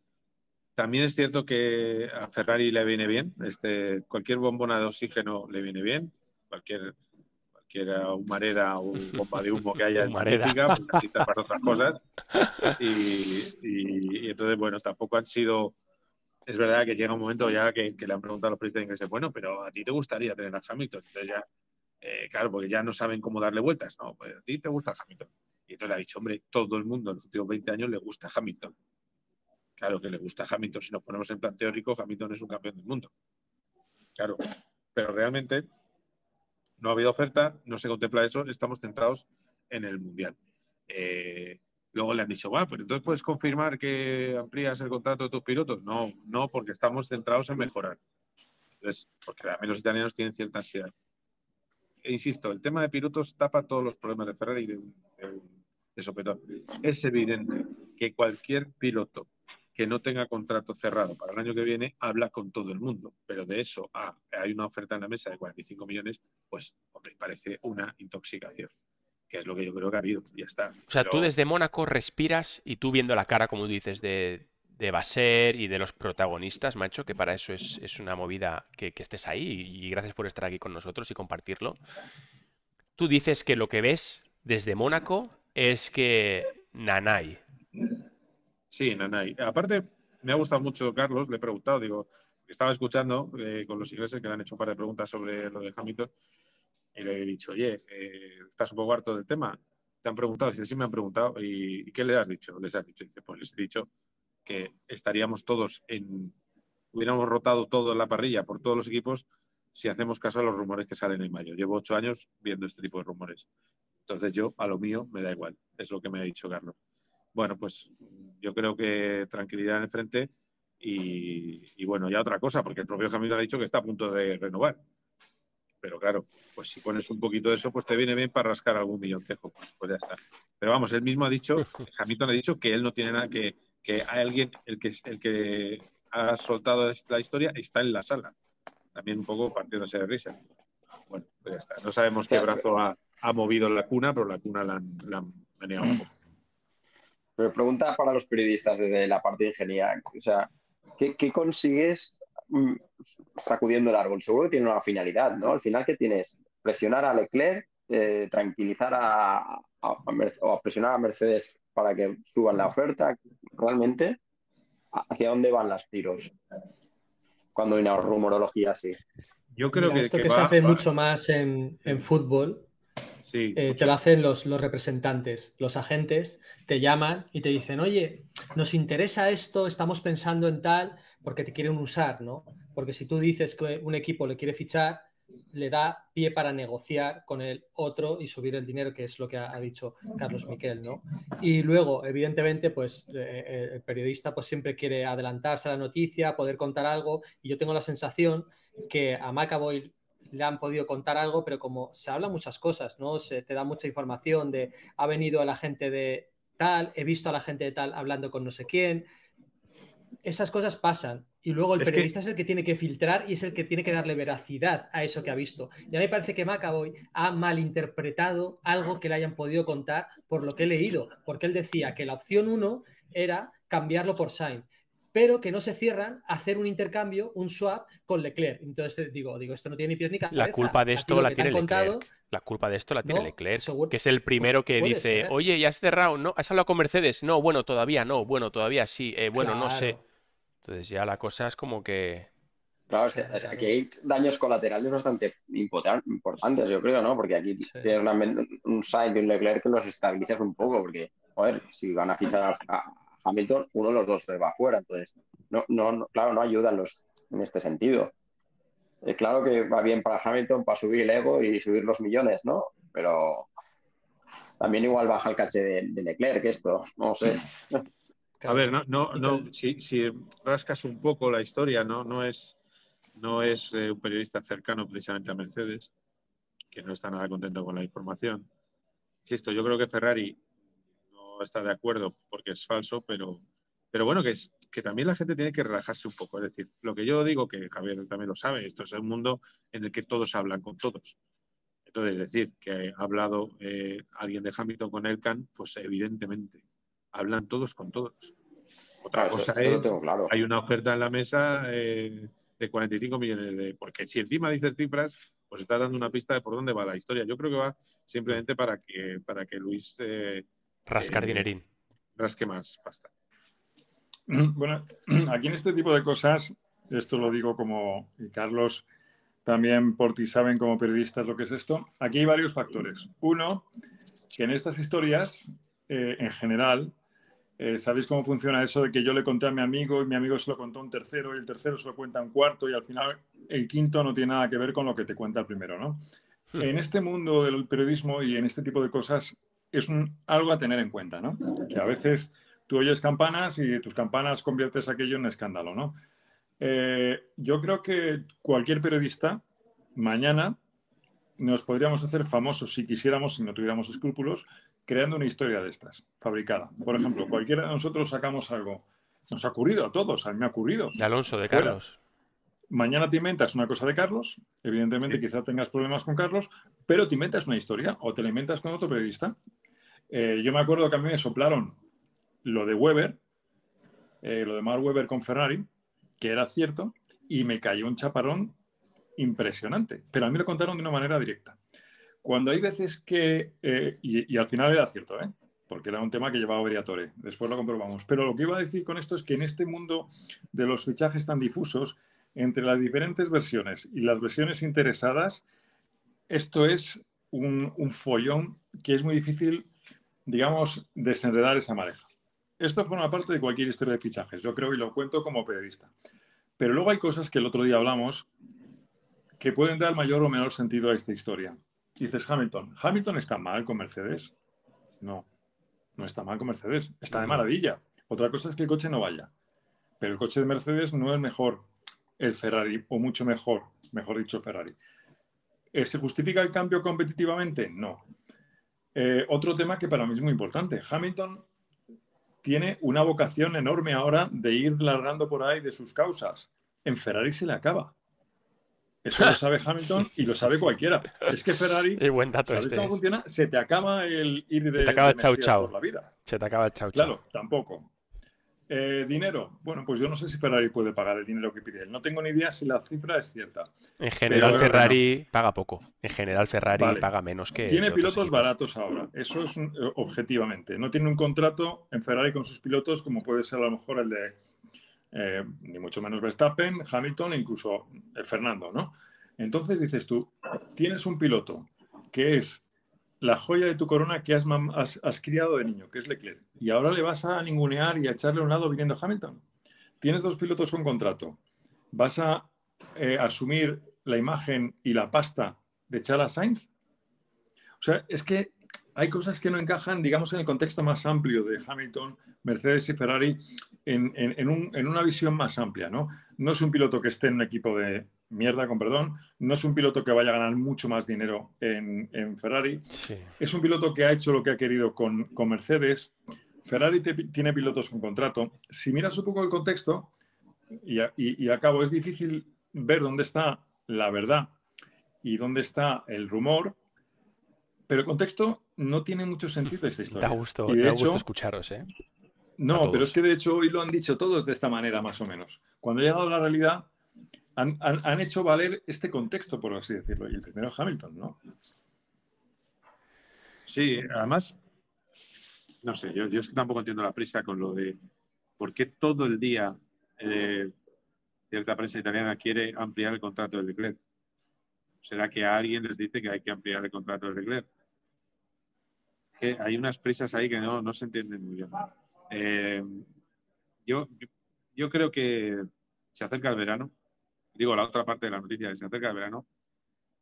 también es cierto que a Ferrari le viene bien, este, cualquier bombona de oxígeno le viene bien, cualquier, cualquier humareda o bomba de humo que haya en Humareda. pues para otras cosas. Y, y- y entonces, bueno, tampoco han sido. Es verdad que llega un momento ya que, que le han preguntado a los periodistas ingleses, bueno, pero a ti te gustaría tener a Hamilton. Entonces ya, eh, claro, porque ya no saben cómo darle vueltas. No, pues a ti te gusta Hamilton. Y entonces le ha dicho, hombre, todo el mundo en los últimos 20 años le gusta Hamilton. Claro que le gusta Hamilton. Si nos ponemos en plan teórico, Hamilton es un campeón del mundo. Claro, pero realmente no ha habido oferta, no se contempla eso, estamos centrados en el Mundial. Eh, luego le han dicho, va, pero entonces puedes confirmar que amplías el contrato de tus pilotos. No, no, porque estamos centrados en mejorar. Entonces, porque también los italianos tienen cierta ansiedad. E insisto, el tema de pilotos tapa todos los problemas de Ferrari y de, de-. Es evidente que cualquier piloto que no tenga contrato cerrado para el año que viene habla con todo el mundo, pero de eso a hay una oferta en la mesa de 45 millones, pues hombre, parece una intoxicación, que es lo que yo creo que ha habido, y ya está. O sea, tú desde Mónaco respiras y tú viendo la cara, como dices, de, de Basser y de los protagonistas, macho, que para eso es, es una movida que, que estés ahí y gracias por estar aquí con nosotros y compartirlo. Tú dices que lo que ves desde Mónaco es que Nanay. Sí, Nanay. Aparte, me ha gustado mucho Carlos, le he preguntado, digo, estaba escuchando eh, con los ingleses que le han hecho un par de preguntas sobre lo de Hamilton y le he dicho, oye, eh, ¿estás un poco harto del tema? Te han preguntado, dice, sí me han preguntado, ¿y qué le has dicho? Les has dicho, dice, pues les he dicho que estaríamos todos en, hubiéramos rotado todo en la parrilla por todos los equipos si hacemos caso a los rumores que salen en mayo. Llevo ocho años viendo este tipo de rumores. Entonces yo, a lo mío, me da igual. Es lo que me ha dicho Carlos. Bueno, pues yo creo que tranquilidad en el frente y, y bueno, ya otra cosa, porque el propio Hamilton ha dicho que está a punto de renovar. Pero claro, pues si pones un poquito de eso, pues te viene bien para rascar algún milloncejo. Pues, pues ya está. Pero vamos, él mismo ha dicho, Hamilton ha dicho que él no tiene nada, que, que hay alguien, el que, el que ha soltado la historia está en la sala. También un poco partiéndose de risa. Bueno, pues ya está. No sabemos qué brazo ha, ha movido la cuna, pero la cuna la han, la han meneado un poco. Pero pregunta para los periodistas desde la parte de ingeniería. O sea, ¿qué, qué consigues mm, sacudiendo el árbol? Seguro que tiene una finalidad, ¿no? Al final, ¿qué tienes? Presionar a Leclerc, eh, tranquilizar a, a- a Mer- o presionar a Mercedes para que suban la oferta. Realmente, ¿hacia dónde van los tiros? Cuando hay una rumorología así. Yo creo Mira, que, esto que que, se hace va- mucho más en, en fútbol, Sí, eh, te lo hacen los, los representantes, los agentes, te llaman y te dicen, oye, nos interesa esto, estamos pensando en tal, porque te quieren usar, ¿no? Porque si tú dices que un equipo le quiere fichar, le da pie para negociar con el otro y subir el dinero, que es lo que ha, ha dicho Carlos Miquel, ¿no? Y luego, evidentemente, pues eh, eh, el periodista pues siempre quiere adelantarse a la noticia, poder contar algo, y yo tengo la sensación que a McAvoy le han podido contar algo, pero como se habla muchas cosas, ¿no? Se te da mucha información de ha venido la gente de tal, he visto a la gente de tal hablando con no sé quién. Esas cosas pasan. Y luego el Es que- periodista es el que tiene que filtrar y es el que tiene que darle veracidad a eso que ha visto. Y a mí me parece que McAvoy ha malinterpretado algo que le hayan podido contar por lo que he leído, porque él decía que la opción 1 era cambiarlo por Sainz, pero que no se cierran a hacer un intercambio, un swap con Leclerc. Entonces digo, digo, esto no tiene ni pies ni cabeza. La culpa de esto la tiene contado, Leclerc. La culpa de esto la tiene No, Leclerc, seguro- que es el primero que dice, ser. oye, ya has cerrado, ¿no? ¿Has hablado con Mercedes? No, bueno, todavía no, bueno, todavía sí, eh, bueno, no sé. Entonces ya la cosa es como que... Claro, es que, es que aquí hay daños colaterales bastante importan- importantes, yo creo, ¿no? Porque aquí Sí. tienes una un side y un Leclerc que los estabilizas un poco, porque, joder, si van a fichar a Hamilton, uno de los dos se va afuera, entonces, no, no, no- claro, no ayudan los en este sentido. Eh, claro que va bien para Hamilton para subir el ego y subir los millones, ¿no? Pero también igual baja el caché de, de Leclerc esto, no sé. A ver, no, no, no, si, si rascas un poco la historia, no, no es, no es eh, un periodista cercano precisamente a Mercedes, que no está nada contento con la información. Insisto, yo creo que Ferrari no está de acuerdo porque es falso, pero, pero bueno, que, es, que también la gente tiene que relajarse un poco. Es decir, lo que yo digo, que Javier también lo sabe, esto es un mundo en el que todos hablan con todos. Entonces, decir que ha hablado eh, alguien de Hamilton con Elkan, pues evidentemente hablan todos con todos. Otra cosa es, hay una oferta en la mesa eh, de 45 millones de... Porque si encima dices cifras, pues estás dando una pista de por dónde va la historia. Yo creo que va simplemente para que, para que Luis... Eh, Rascar dinerín. Rasque más pasta. Bueno, aquí en este tipo de cosas, esto lo digo como y Carlos también por ti saben como periodistas lo que es esto. Aquí hay varios factores. Uno, que en estas historias, eh, en general, eh, ¿sabéis cómo funciona eso de que yo le conté a mi amigo y mi amigo se lo contó a un tercero y el tercero se lo cuenta a un cuarto y al final el quinto no tiene nada que ver con lo que te cuenta el primero, ¿no? En este mundo del periodismo y en este tipo de cosas es un, algo a tener en cuenta, ¿no? Que a veces tú oyes campanas y tus campanas conviertes aquello en escándalo, ¿no? Eh, yo creo que cualquier periodista mañana nos podríamos hacer famosos si quisiéramos, si no tuviéramos escrúpulos, creando una historia de estas, fabricada. Por ejemplo, cualquiera de nosotros sacamos algo. Nos ha ocurrido a todos, a mí me ha ocurrido. De Alonso, de Carlos. Mañana te inventas una cosa de Carlos, evidentemente quizá tengas problemas con Carlos, pero te inventas una historia o te la inventas con otro periodista. Eh, yo me acuerdo que a mí me soplaron lo de Weber, eh, lo de Mark Weber con Ferrari, que era cierto, y me cayó un chaparrón impresionante. Pero a mí lo contaron de una manera directa. Cuando hay veces que, eh, y, al final era cierto, ¿eh? porque era un tema que llevaba Veriatore, después lo comprobamos. Pero lo que iba a decir con esto es que en este mundo de los fichajes tan difusos, entre las diferentes versiones y las versiones interesadas, esto es un, un follón que es muy difícil, digamos, desenredar esa mareja. Esto forma parte de cualquier historia de fichajes, yo creo, y lo cuento como periodista. Pero luego hay cosas que el otro día hablamos que pueden dar mayor o menor sentido a esta historia. Dices Hamilton, ¿Hamilton está mal con Mercedes? No, no está mal con Mercedes, está de maravilla. Otra cosa es que el coche no vaya. Pero el coche de Mercedes no es mejor el Ferrari, o mucho mejor, mejor dicho, Ferrari. Eh, ¿Se justifica el cambio competitivamente? No. Eh, otro tema que para mí es muy importante. Hamilton tiene una vocación enorme ahora de ir largando por ahí de sus causas. En Ferrari se le acaba. Eso lo sabe Hamilton y lo sabe cualquiera. Es que Ferrari, buen dato ¿sabes este. cómo funciona? Se te acaba el ir de, se te acaba el chau, chau. por la vida. Se te acaba el chau, chau. Claro, tampoco. Eh, dinero. Bueno, pues yo no sé si Ferrari puede pagar el dinero que pide él. No tengo ni idea si la cifra es cierta. En general, Ferrari paga poco. En general, Ferrari paga menos que. Tiene pilotos baratos ahora. Eso es eh, objetivamente. No tiene un contrato en Ferrari con sus pilotos como puede ser a lo mejor el de. Eh, ni mucho menos Verstappen, Hamilton incluso Fernando, ¿no? Entonces dices tú, tienes un piloto que es la joya de tu corona que has, criado de niño, que es Leclerc, y ahora le vas a ningunear y a echarle a un lado viniendo Hamilton. Tienes dos pilotos con contrato. ¿Vas a eh, asumir la imagen y la pasta de Charles Sainz? O sea, es que hay cosas que no encajan, digamos, en el contexto más amplio de Hamilton, Mercedes y Ferrari, en, en una visión más amplia, ¿no? No es un piloto que esté en un equipo de, mierda, con perdón, no es un piloto que vaya a ganar mucho más dinero en, Ferrari. Es un piloto que ha hecho lo que ha querido con, Mercedes. Ferrari tiene pilotos con contrato. Si miras un poco el contexto, y, y, acabo, es difícil ver dónde está la verdad y dónde está el rumor, pero el contexto no tiene mucho sentido esta historia. Te gusto, gusto escucharos, ¿eh? No, pero es que de hecho hoy lo han dicho todos de esta manera, más o menos. Cuando ha llegado la realidad, han, hecho valer este contexto, por así decirlo. Y el primero Hamilton, ¿no? Sí, además, no sé, yo, es que tampoco entiendo la prisa con lo de por qué todo el día eh, cierta prensa italiana quiere ampliar el contrato de Leclerc. ¿Será que a alguien les dice que hay que ampliar el contrato de Leclerc? Que hay unas prisas ahí que no, se entienden muy bien. Eh, yo, yo creo que se acerca el verano digo, la otra parte de la noticia que se acerca del verano,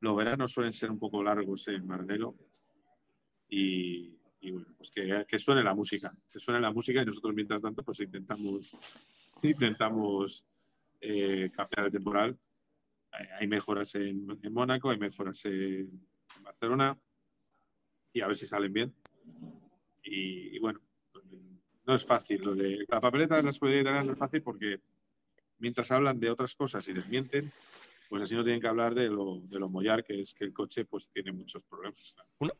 los veranos suelen ser un poco largos en Maranelo y, bueno, pues que, suene la música, que suene la música y nosotros mientras tanto pues intentamos, intentamos eh, cambiar el temporal. Hay mejoras en, Mónaco, hay mejoras en, Barcelona y a ver si salen bien. Y, bueno, no es fácil. Lo de la papeleta de la escuela no es fácil porque mientras hablan de otras cosas y desmienten, pues así no tienen que hablar de lo, de lo mollar que es que el coche pues tiene muchos problemas.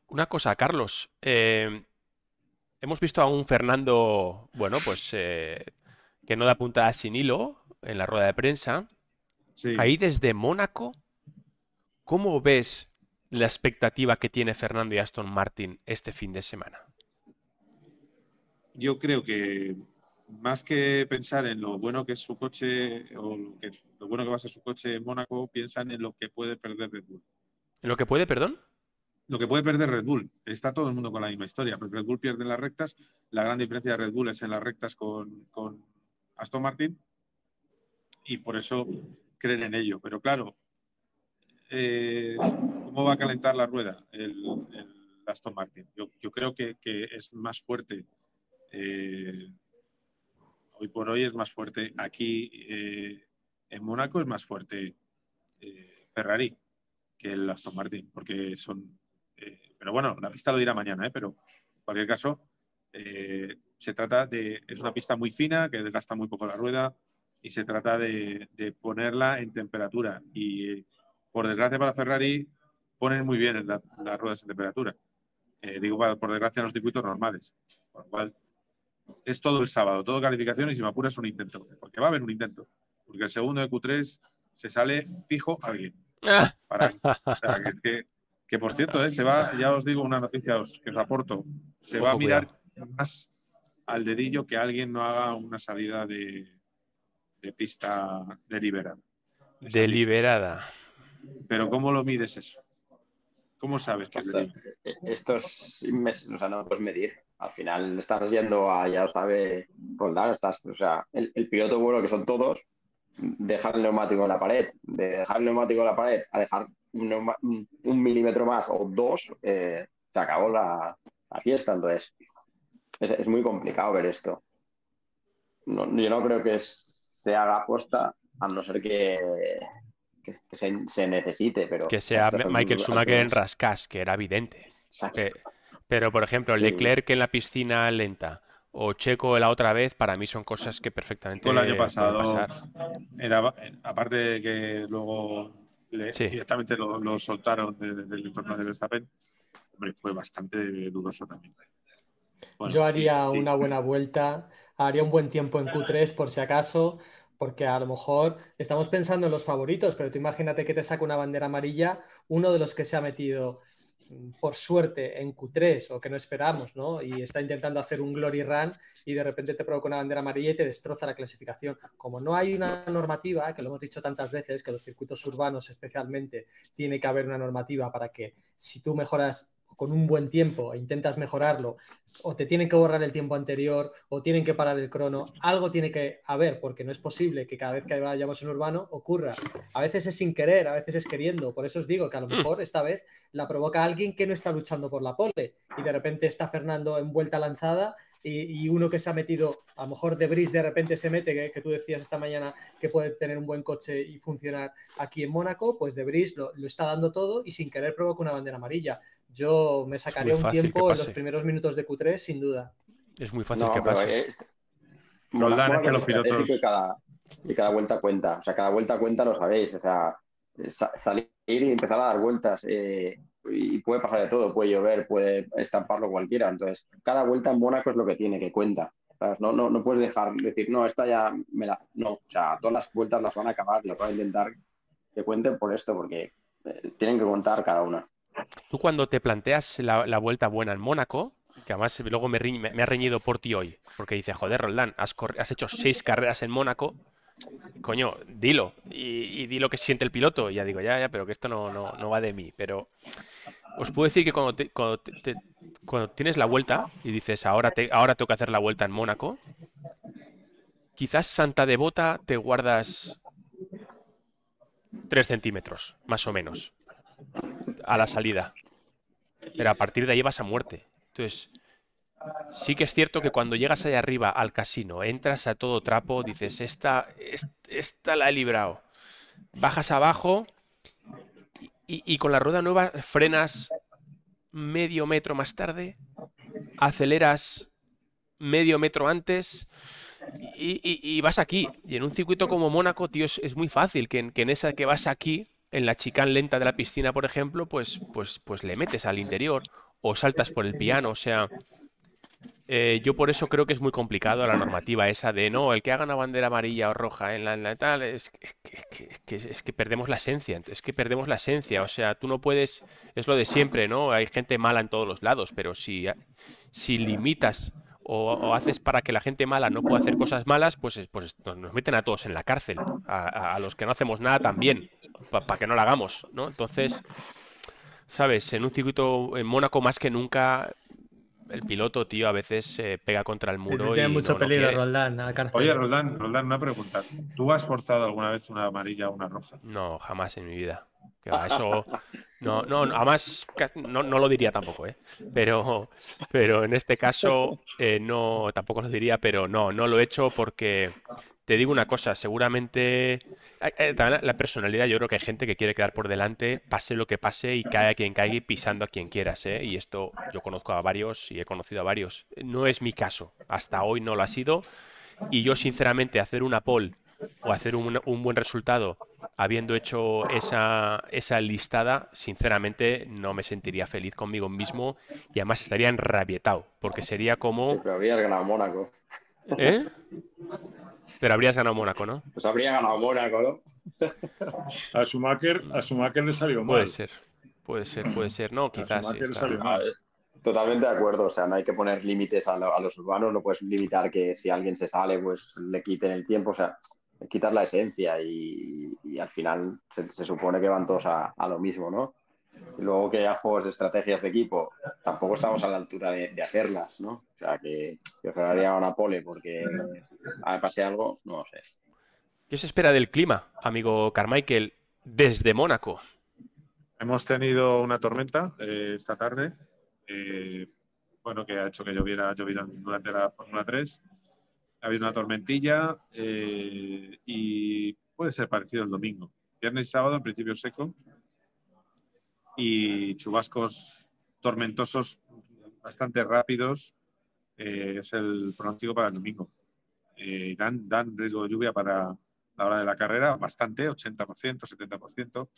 Una, cosa, Carlos. Eh, hemos visto a un Fernando, bueno, pues eh, que no da puntada sin hilo en la rueda de prensa. Sí. Ahí desde Mónaco, ¿cómo ves la expectativa que tiene Fernando y Aston Martin este fin de semana? Yo creo que más que pensar en lo bueno que es su coche o lo, que, lo bueno que va a ser su coche en Mónaco, piensan en lo que puede perder Red Bull. ¿En lo que puede, perdón? Lo que puede perder Red Bull. Está todo el mundo con la misma historia. Red Bull pierde en las rectas. La gran diferencia de Red Bull es en las rectas con, con Aston Martin. Y por eso creen en ello. Pero claro, eh, ¿cómo va a calentar la rueda el, el Aston Martin? Yo, yo creo que, que, es más fuerte. Eh, hoy por hoy es más fuerte. Aquí eh, en Mónaco es más fuerte eh, Ferrari que el Aston Martin, porque son. Eh, pero bueno, la pista lo dirá mañana, pero en cualquier caso, se trata de. Es una pista muy fina que desgasta muy poco la rueda y se trata de, de ponerla en temperatura. Y por desgracia para Ferrari, ponen muy bien las la ruedas en temperatura. digo, por desgracia, en los circuitos normales. Por lo cual, es todo el sábado, todo calificación y si me apuras un intento, porque va a haber un intento, porque el segundo de Q3 se sale fijo alguien. Para, o sea, que, que, que, por cierto, ¿eh? se va, ya os digo una noticia os, que os aporto, se va a mirar más al dedillo que alguien no haga una salida de, de pista deliberada. Deliberada. Pero ¿cómo lo mides eso? ¿Cómo sabes que es deliberado? Esto es, o sea, no puedes medir al final estás yendo a, ya lo sabe Roldán, estás, o sea, el, el, piloto bueno que son todos, dejar el neumático en la pared, de dejar el neumático en la pared a dejar un, un milímetro más o dos, eh, se acabó la, la, fiesta. Entonces, es, es, muy complicado ver esto. No, yo no creo que es, se haga aposta, a no ser que, que, que se, se, necesite. Pero que sea Michael Schumacher en Rascas, que era evidente. Exacto. Eh, pero, por ejemplo, Sí. Leclerc en la piscina lenta o Checo la otra vez, para mí son cosas que perfectamente el año pueden pasado pasar. era aparte de que luego le, Sí. directamente lo, lo soltaron de- de- del entorno de Verstappen, hombre, fue bastante dudoso también. Bueno, Yo haría sí, sí. una buena vuelta, haría un buen tiempo en Q3 por si acaso, porque a lo mejor estamos pensando en los favoritos, pero tú imagínate que te saca una bandera amarilla, uno de los que se ha metido por suerte en Q3 o que no esperamos, ¿no? Y está intentando hacer un glory run y de repente te provoca una bandera amarilla y te destroza la clasificación. Como no hay una normativa, que lo hemos dicho tantas veces, que los circuitos urbanos especialmente tiene que haber una normativa para que si tú mejoras con un buen tiempo e intentas mejorarlo, o te tienen que borrar el tiempo anterior, o tienen que parar el crono, algo tiene que haber, porque no es posible que cada vez que vayamos en urbano ocurra. A veces es sin querer, a veces es queriendo. Por eso os digo que a lo mejor esta vez la provoca alguien que no está luchando por la pole y de repente está Fernando en vuelta lanzada y, y uno que se ha metido, a lo mejor de Bris de repente se mete, que, que, tú decías esta mañana que puede tener un buen coche y funcionar aquí en Mónaco, pues de Bris lo, lo está dando todo y sin querer provoca una bandera amarilla. Yo me sacaría un tiempo en los primeros minutos de Q3, sin duda. Es muy fácil no, que pase. Es... Roldán, es que los pilotos... Y cada, y cada vuelta cuenta. O sea, cada vuelta cuenta, lo sabéis. O sea, sa salir y empezar a dar vueltas. Eh, y puede pasar de todo. Puede llover, puede estamparlo cualquiera. Entonces, cada vuelta en Mónaco es lo que tiene, que cuenta. No, no, no puedes dejar decir, no, esta ya me la. No, o sea, todas las vueltas las van a acabar, las van a intentar que cuenten por esto, porque eh, tienen que contar cada una. Tú cuando te planteas la, la vuelta buena en Mónaco, que además luego me, me, me, ha reñido por ti hoy, porque dice, joder, Roldán, has, has hecho seis carreras en Mónaco, coño, dilo, y, y, di lo que siente el piloto, ya digo, ya, ya, pero que esto no, no, no va de mí, pero os puedo decir que cuando, te, cuando tienes la vuelta y dices, ahora, te, ahora tengo que hacer la vuelta en Mónaco, quizás Santa Devota te guardas 3 centímetros, más o menos, a la salida. Pero a partir de ahí vas a muerte. Entonces, sí que es cierto que cuando llegas allá arriba al casino, entras a todo trapo, dices, esta, esta la he librado. Bajas abajo y, y, con la rueda nueva frenas medio metro más tarde, aceleras medio metro antes y, y, vas aquí. Y en un circuito como Mónaco, tío, es, es muy fácil que en, que en esa que vas aquí, en la chicán lenta de la piscina, por ejemplo, pues, pues, pues le metes al interior o saltas por el piano. O sea, eh, yo por eso creo que es muy complicado la normativa esa de no, el que haga una bandera amarilla o roja en la, en la tal, es, que- es que, es que- es que perdemos la esencia, es que perdemos la esencia, o sea, tú no puedes, es lo de siempre, ¿no? Hay gente mala en todos los lados, pero si, si limitas o, haces para que la gente mala no pueda hacer cosas malas, pues, es- pues nos, meten a todos en la cárcel, a, a- los que no hacemos nada también, para que no lo hagamos, ¿no? Entonces, sabes, en un circuito en Mónaco más que nunca el piloto, tío, a veces se pega contra el muro Tiene y mucho no- peligro. Roldán, a la cárcel. Oye, Roldán, Roldán, una pregunta. ¿Tú has forzado alguna vez una amarilla o una roja? No, jamás en mi vida. Eso no, no, además no, no lo diría tampoco, ¿eh? Pero, pero en este caso eh, no, tampoco lo diría, pero no, no lo he hecho porque te digo una cosa, seguramente hay- también la personalidad, yo creo que hay gente que quiere quedar por delante, pase lo que pase y cae a quien caiga y pisando a quien quieras, ¿eh? Y esto yo conozco a varios y he conocido a varios. No es mi caso, hasta hoy no lo ha sido y yo sinceramente hacer una pole o hacer un, un buen resultado habiendo hecho esa, esa listada, sinceramente no me sentiría feliz conmigo mismo y además estaría enrabietado, porque sería como... Pero habrías ganado Mónaco. ¿Eh? Pero habrías ganado Mónaco, ¿no? Pues habría ganado Mónaco, ¿no? A Schumacher, a Schumacher le salió mal. Puede ser, puede ser, puede ser, no, A quizás sí, Schumacher le está- salió mal. Totalmente de acuerdo, o sea, no hay que poner límites a, lo- a los urbanos, no puedes limitar que si alguien se sale, pues le quiten el tiempo, o sea, quitar la esencia y, y al final se, se supone que van todos a, a lo mismo, ¿no? Y luego que haya juegos de estrategias de equipo, tampoco estamos a la altura de, de hacerlas, ¿no? O sea, que que jugaría una pole porque pase algo, no lo sé. ¿Qué se espera del clima, amigo Carmichael, desde Mónaco? Hemos tenido una tormenta eh, esta tarde, eh, bueno, que ha hecho que lloviera, lloviera durante la Fórmula 3. Ha habido una tormentilla eh, y puede ser parecido el domingo. Viernes y sábado, en principio seco, y chubascos tormentosos bastante rápidos. eh, es el pronóstico para el domingo. Eh, dan, dan riesgo de lluvia para la hora de la carrera, bastante, 80%, 70%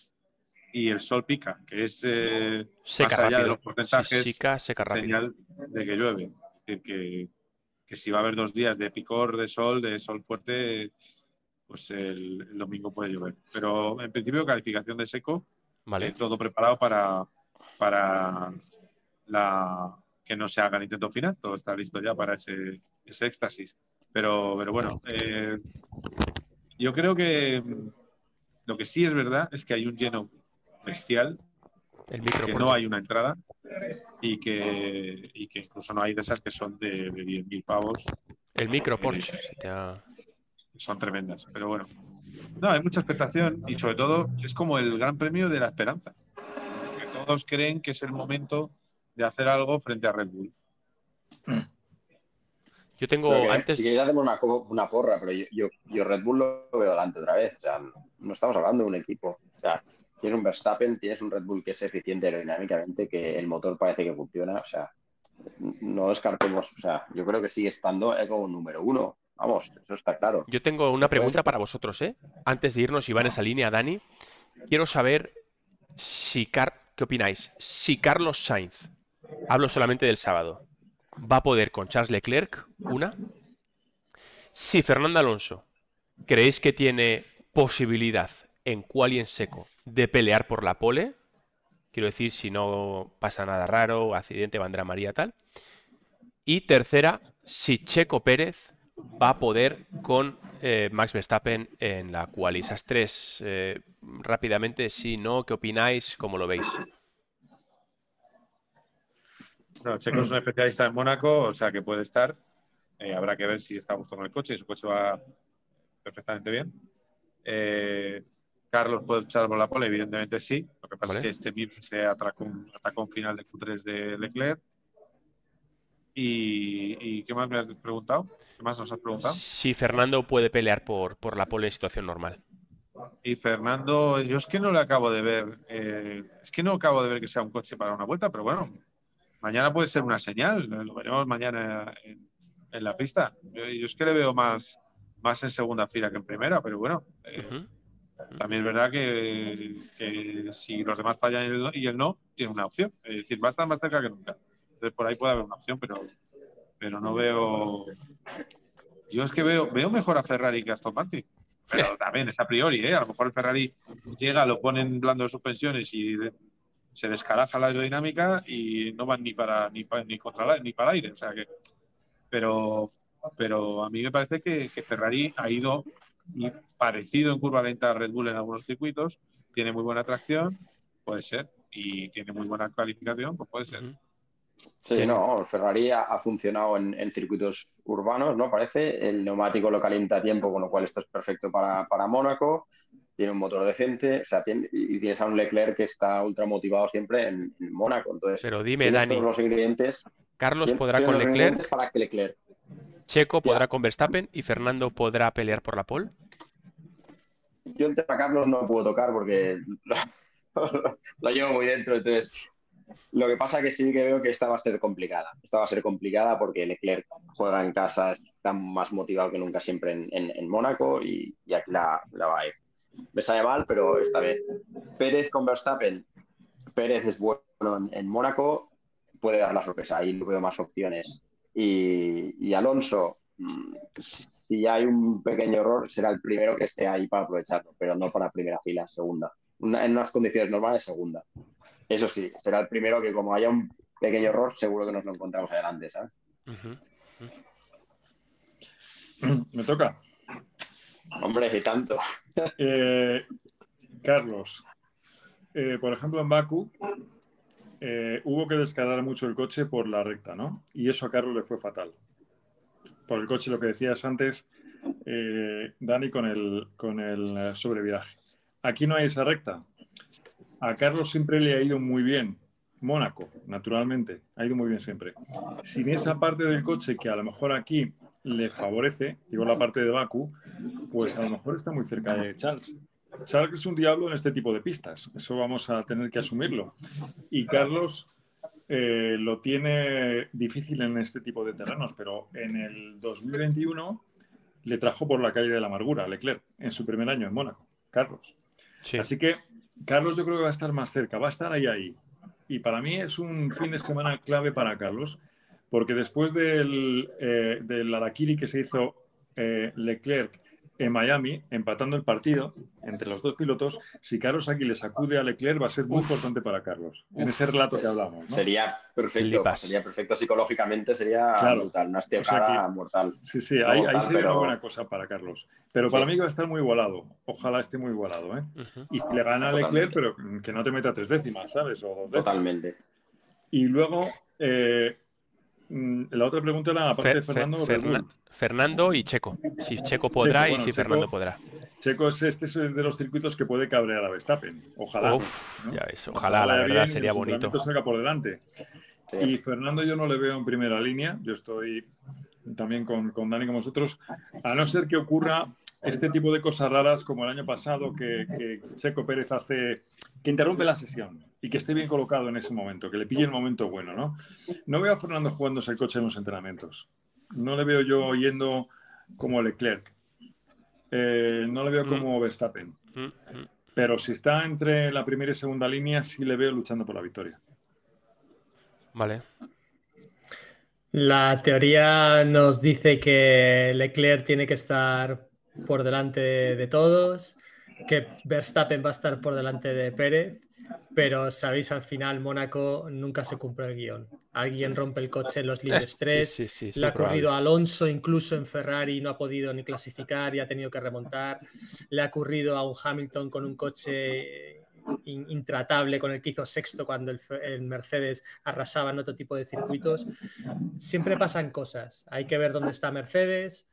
y el sol pica, que es eh, Seca más allá de rápido. los porcentajes, Sí, seca, seca señal de que llueve. Es decir, que, que si va a haber dos días de picor de sol, de sol fuerte, pues el, el domingo puede llover. Pero en principio calificación de seco, Vale. eh, todo preparado para, para la que no se haga el intento final, todo está listo ya para ese, ese éxtasis. Pero, pero bueno, eh, yo creo que lo que sí es verdad es que hay un lleno bestial El micro que no hay una entrada y que, y que incluso no hay de esas que son de, de 10.000 pavos, El micro Porsche. te ha- que son tremendas. Pero bueno, no, hay mucha expectación y sobre todo es como el gran premio de la esperanza. Que todos creen que es el momento de hacer algo frente a Red Bull. Yo tengo que, antes. Si queréis hacemos una, porra, pero yo, yo, yo Red Bull lo veo delante otra vez. O sea, no estamos hablando de un equipo. O sea, tienes un Verstappen, tienes un Red Bull que es eficiente aerodinámicamente, que el motor parece que funciona. O sea, no descartemos. O sea, yo creo que sigue estando eh, como número uno. Vamos, eso está claro. Yo tengo una pregunta para vosotros, ¿eh? Antes de irnos y va en esa línea, Dani. Quiero saber si Car- ¿qué opináis? Si Carlos Sainz, hablo solamente del sábado, va a poder con Charles Leclerc, una. Si Fernando Alonso, ¿creéis que tiene posibilidad en quali en seco de pelear por la pole? Quiero decir, si no pasa nada raro, accidente, bandera María, tal. Y tercera, si Checo Pérez va a poder con eh, Max Verstappen en la quali. Esas tres, eh, rápidamente, si no, ¿qué opináis? ¿Cómo lo veis? Bueno, Checo es un especialista en Mónaco, o sea que puede estar. Eh, habrá que ver si está a gusto con el coche y su coche va perfectamente bien. Carlos puede echar por la pole, evidentemente sí. Lo que pasa Vale. es que este mismo se atracó atacó un final de Q3 de Leclerc. Y, y ¿qué más me has preguntado? ¿Qué más nos has preguntado? Si Fernando puede pelear por, por la pole en situación normal. Y Fernando, yo es que no le acabo de ver, eh, es que no acabo de ver que sea un coche para una vuelta, pero bueno, mañana puede ser una señal, lo veremos mañana en, en la pista. Yo, yo es que le veo más, más en segunda fila que en primera, pero bueno, eh, Ujú. también es verdad que, que si los demás fallan y el no, tiene una opción, es decir, va a estar más cerca que nunca. Entonces por ahí puede haber una opción, pero, pero no veo. Yo es que veo, veo mejor a Ferrari que a Aston Martin. Pero también es a priori, ¿eh? A lo mejor el Ferrari llega, lo ponen blando de suspensiones y se descaraja la aerodinámica y no van ni para ni, ni contra ni para el aire. O sea que. Pero, pero a mí me parece que, Ferrari ha ido parecido en curva lenta a Red Bull en algunos circuitos, tiene muy buena tracción, puede ser, y tiene muy buena calificación, pues puede ser. Sí, no, Ferrari ha, funcionado en, circuitos urbanos, ¿no? Parece. El neumático lo calienta a tiempo, con lo cual esto es perfecto para, Mónaco. Tiene un motor decente, o sea, y tienes a un Leclerc que está ultra motivado siempre en, Mónaco. Entonces, Pero dime, Dani. los ingredientes. Carlos podrá con Leclerc. Para que Leclerc. Checo podrá con Verstappen y Fernando podrá pelear por la pole. Yo el tema Carlos no puedo tocar porque lo llevo muy dentro, entonces lo que pasa que sí que veo que esta va a ser complicada. Esta va a ser complicada porque Leclerc juega en casa, está más motivado que nunca siempre en, Mónaco y, aquí la, va a ir. Me sale mal, pero esta vez. Pérez con Verstappen. Pérez es bueno en, Mónaco, puede dar la sorpresa. Ahí veo más opciones. Y, Alonso, mm, si hay un pequeño error, será el primero que esté ahí para aprovecharlo, pero no para primera fila, segunda. en unas condiciones normales, segunda. Eso sí, será el primero que como haya un pequeño error, seguro que nos lo encontramos adelante, ¿sabes? Me toca. Hombre, y tanto. Eh, Carlos, eh, por ejemplo, en Baku eh, hubo que descargar mucho el coche por la recta, ¿no? Y eso a Carlos le fue fatal. Por el coche, lo que decías antes, Dani, con el, con el sobreviaje. Aquí no hay esa recta a Carlos siempre le ha ido muy bien. Mónaco, naturalmente, ha ido muy bien siempre. Sin esa parte del coche que a lo mejor aquí le favorece, digo la parte de Baku, pues a lo mejor está muy cerca de Charles. Charles es un diablo en este tipo de pistas, eso vamos a tener que asumirlo. Y Carlos eh, lo tiene difícil en este tipo de terrenos, pero en el 2021 le trajo por la calle de la amargura a Leclerc en su primer año en Mónaco, Carlos. Así que Carlos yo creo que va a estar más cerca, va a estar ahí ahí. Y para mí es un fin de semana clave para Carlos, porque después del, eh, del Arakiri que se hizo eh, Leclerc en Miami, empatando el partido entre los dos pilotos, si Carlos aquí le sacude a Leclerc va a ser muy importante para Carlos, en ese relato que hablamos. Sería perfecto, sería perfecto psicológicamente, sería brutal, una estocada mortal. Sí, sí, ahí, sería una buena cosa para Carlos. Pero para mí va a estar muy igualado, ojalá esté muy igualado. ¿eh? Y le gana a Leclerc, pero que no te meta tres décimas, ¿sabes? O Totalmente. Y luego, eh, la otra pregunta era, aparte de Fernando, Fernando y Checo. Si Checo podrá y si Fernando podrá. Checo es este es de los circuitos que puede cabrear a Verstappen. Ojalá. ya ojalá, la verdad sería bonito. salga por delante. Y Fernando yo no le veo en primera línea. Yo estoy también con, con Dani como vosotros. A no ser que ocurra este tipo de cosas raras como el año pasado que, que, Checo Pérez hace, que interrumpe la sesión y que esté bien colocado en ese momento, que le pille el momento bueno, ¿no? No veo a Fernando jugándose el coche en los entrenamientos no le veo yo yendo como Leclerc. Eh, no le veo mm. como Verstappen. Mm, mm. Pero si está entre la primera y segunda línea, sí le veo luchando por la victoria. Vale. La teoría nos dice que Leclerc tiene que estar por delante de todos, que Verstappen va a estar por delante de Pérez pero sabéis, al final Mónaco nunca se cumple el guion. Alguien rompe el coche en los libres 3, le ha corrido a Alonso incluso en Ferrari, no ha podido ni clasificar y ha tenido que remontar. Le ha ocurrido a un Hamilton con un coche intratable con el que hizo sexto cuando el, Mercedes arrasaba en otro tipo de circuitos. Siempre pasan cosas. Hay que ver dónde está Mercedes,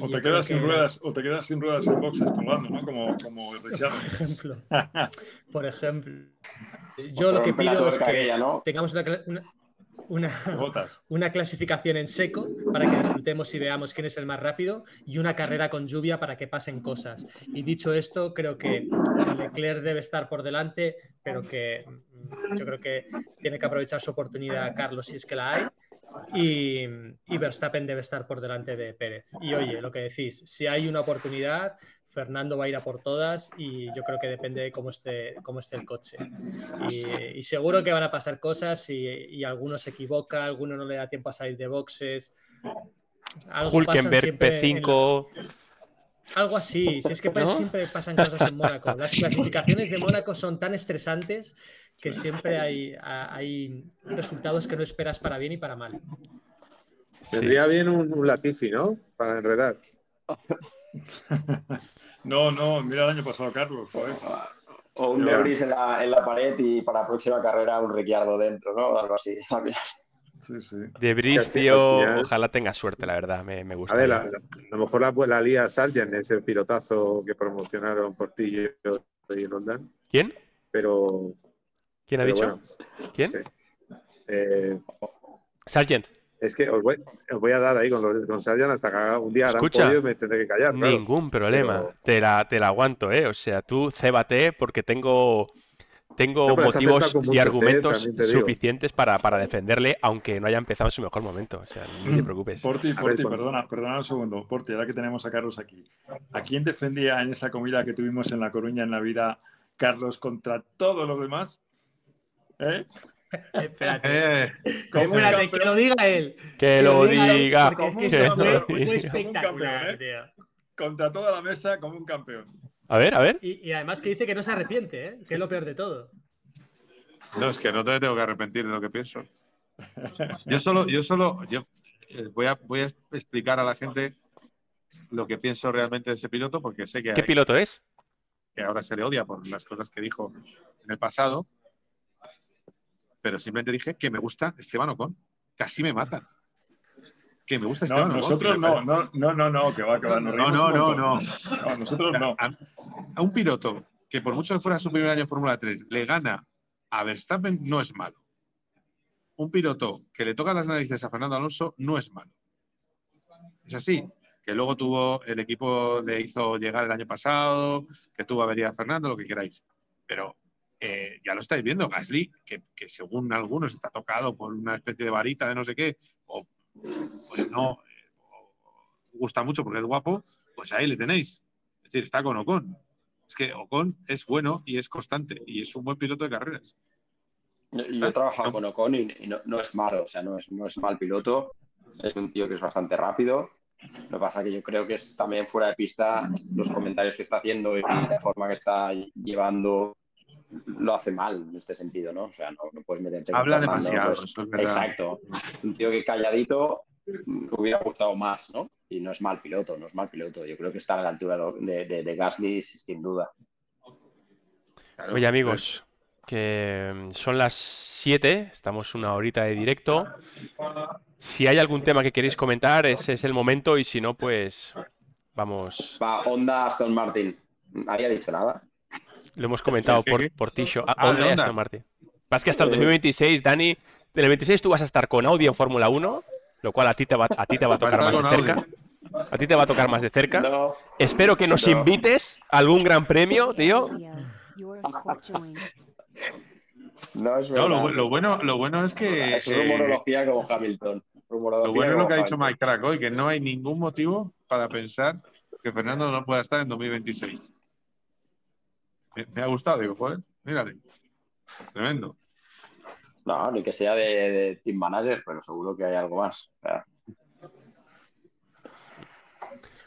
o te quedas sin ruedas, o te quedas sin ruedas en boxes colgando, ¿no? Como, como Por ejemplo. Por ejemplo. Yo lo que pido es que tengamos una, una, clasificación en seco para que disfrutemos y veamos quién es el más rápido y una carrera con lluvia para que pasen cosas. Y dicho esto, creo que Leclerc debe estar por delante, pero que mm, yo creo que tiene que aprovechar su oportunidad Carlos si es que la hay y, Verstappen debe estar por delante de Pérez. Y oye, lo que decís, si hay una oportunidad, Fernando va a ir a por todas y yo creo que depende de cómo esté, cómo esté el coche. Y, seguro que van a pasar cosas y, y alguno se equivoca, alguno no le da tiempo a salir de boxes. Hulkenberg P5. Algo así, si es que siempre pasan cosas en Mónaco. Las clasificaciones de Mónaco son tan estresantes que siempre hay, hay resultados que no esperas para bien y para mal. Tendría bien un, Latifi, ¿no? Para enredar. no, no, mira el año pasado, Carlos. O un Debris en la, en la, pared y para la próxima carrera un Ricciardo dentro, ¿no? Algo así. Sí, sí. Debris, tío, ojalá tenga suerte, la verdad, me, me gusta. A ver, a lo mejor la, la lía Sargent, ese pilotazo que promocionaron Portillo y London. ¿Quién? Pero. ¿Quién ha dicho? ¿Quién? Eh, Sargent. Es que os voy, a dar ahí con, con Sargent hasta que un día Escucha, y me tendré que callar. Ningún problema. Te, la, te la aguanto, ¿eh? O sea, tú cébate porque tengo tengo motivos y argumentos suficientes para, defenderle, aunque no haya empezado en su mejor momento. O sea, no te mm. preocupes. Porti, Porti, perdona, perdona un segundo. Porti, ahora que tenemos a Carlos aquí. ¿A quién defendía en esa comida que tuvimos en La Coruña en Navidad, Carlos, contra todos los demás? ¿Eh? Espérate. Eh, que lo diga él. Que, lo diga. Es que, eso fue espectacular, ¿eh? Contra toda la mesa como un campeón. A ver, a ver. Y, además que dice que no se arrepiente, ¿eh? que es lo peor de todo. No, es que no te tengo que arrepentir de lo que pienso. Yo solo, yo solo, yo eh, voy a, voy a explicar a la gente lo que pienso realmente de ese piloto, porque sé que. ¿Qué piloto es? Que ahora se le odia por las cosas que dijo en el pasado. Pero simplemente dije que me gusta Esteban Ocon. Casi me mata que me gusta no, nosotros no, no, no, no, no, que va, que va. No, no, no, no, Nosotros no. A, un piloto que por mucho que fuera su primer año en Fórmula 3 le gana a Verstappen no es malo. Un piloto que le toca las narices a Fernando Alonso no es malo. Es así. Que luego tuvo, el equipo le hizo llegar el año pasado, que tuvo avería a Fernando, lo que queráis. Pero eh, ya lo estáis viendo, Gasly, que, que, según algunos está tocado por una especie de varita de no sé qué, o pues no eh, gusta mucho porque es guapo, pues ahí le tenéis. Es decir, está con Ocon. Es que Ocon es bueno y es constante y es un buen piloto de carreras. Yo he trabajado con Ocon y, no, es malo, o sea, no es, no es mal piloto. Es un tío que es bastante rápido. Lo que pasa es que yo creo que es también fuera de pista los comentarios que está haciendo y la forma que está llevando lo hace mal en este sentido, ¿no? O sea, no, puedes meterte. Habla demasiado. exacto. Un tío que calladito hubiera gustado más, ¿no? Y no es mal piloto, no es mal piloto. Yo creo que está a la altura de, Gasly sin duda. Oye, amigos, que son las 7, estamos una horita de directo. Si hay algún tema que queréis comentar, ese es el momento, y si no, pues vamos. Va, Honda Aston Martin. ¿No había dicho nada? Lo hemos comentado por, por Tisho. Ah, Martín. Más que hasta el 2026, Dani, del 26 tú vas a estar con Audi en Fórmula 1, lo cual a ti te va a, ti te va a tocar más de cerca. A ti te va a tocar más de cerca. Espero que nos invites a algún gran premio, tío. No, es no lo, bueno, lo bueno es que. Es rumorología como Hamilton. lo bueno es lo que ha dicho Mike Crack hoy, que no hay ningún motivo para pensar que Fernando no pueda estar en 2026. Me, ha gustado, digo, joder, mírale. Tremendo. No, ni que sea de, team manager, pero seguro que hay algo más.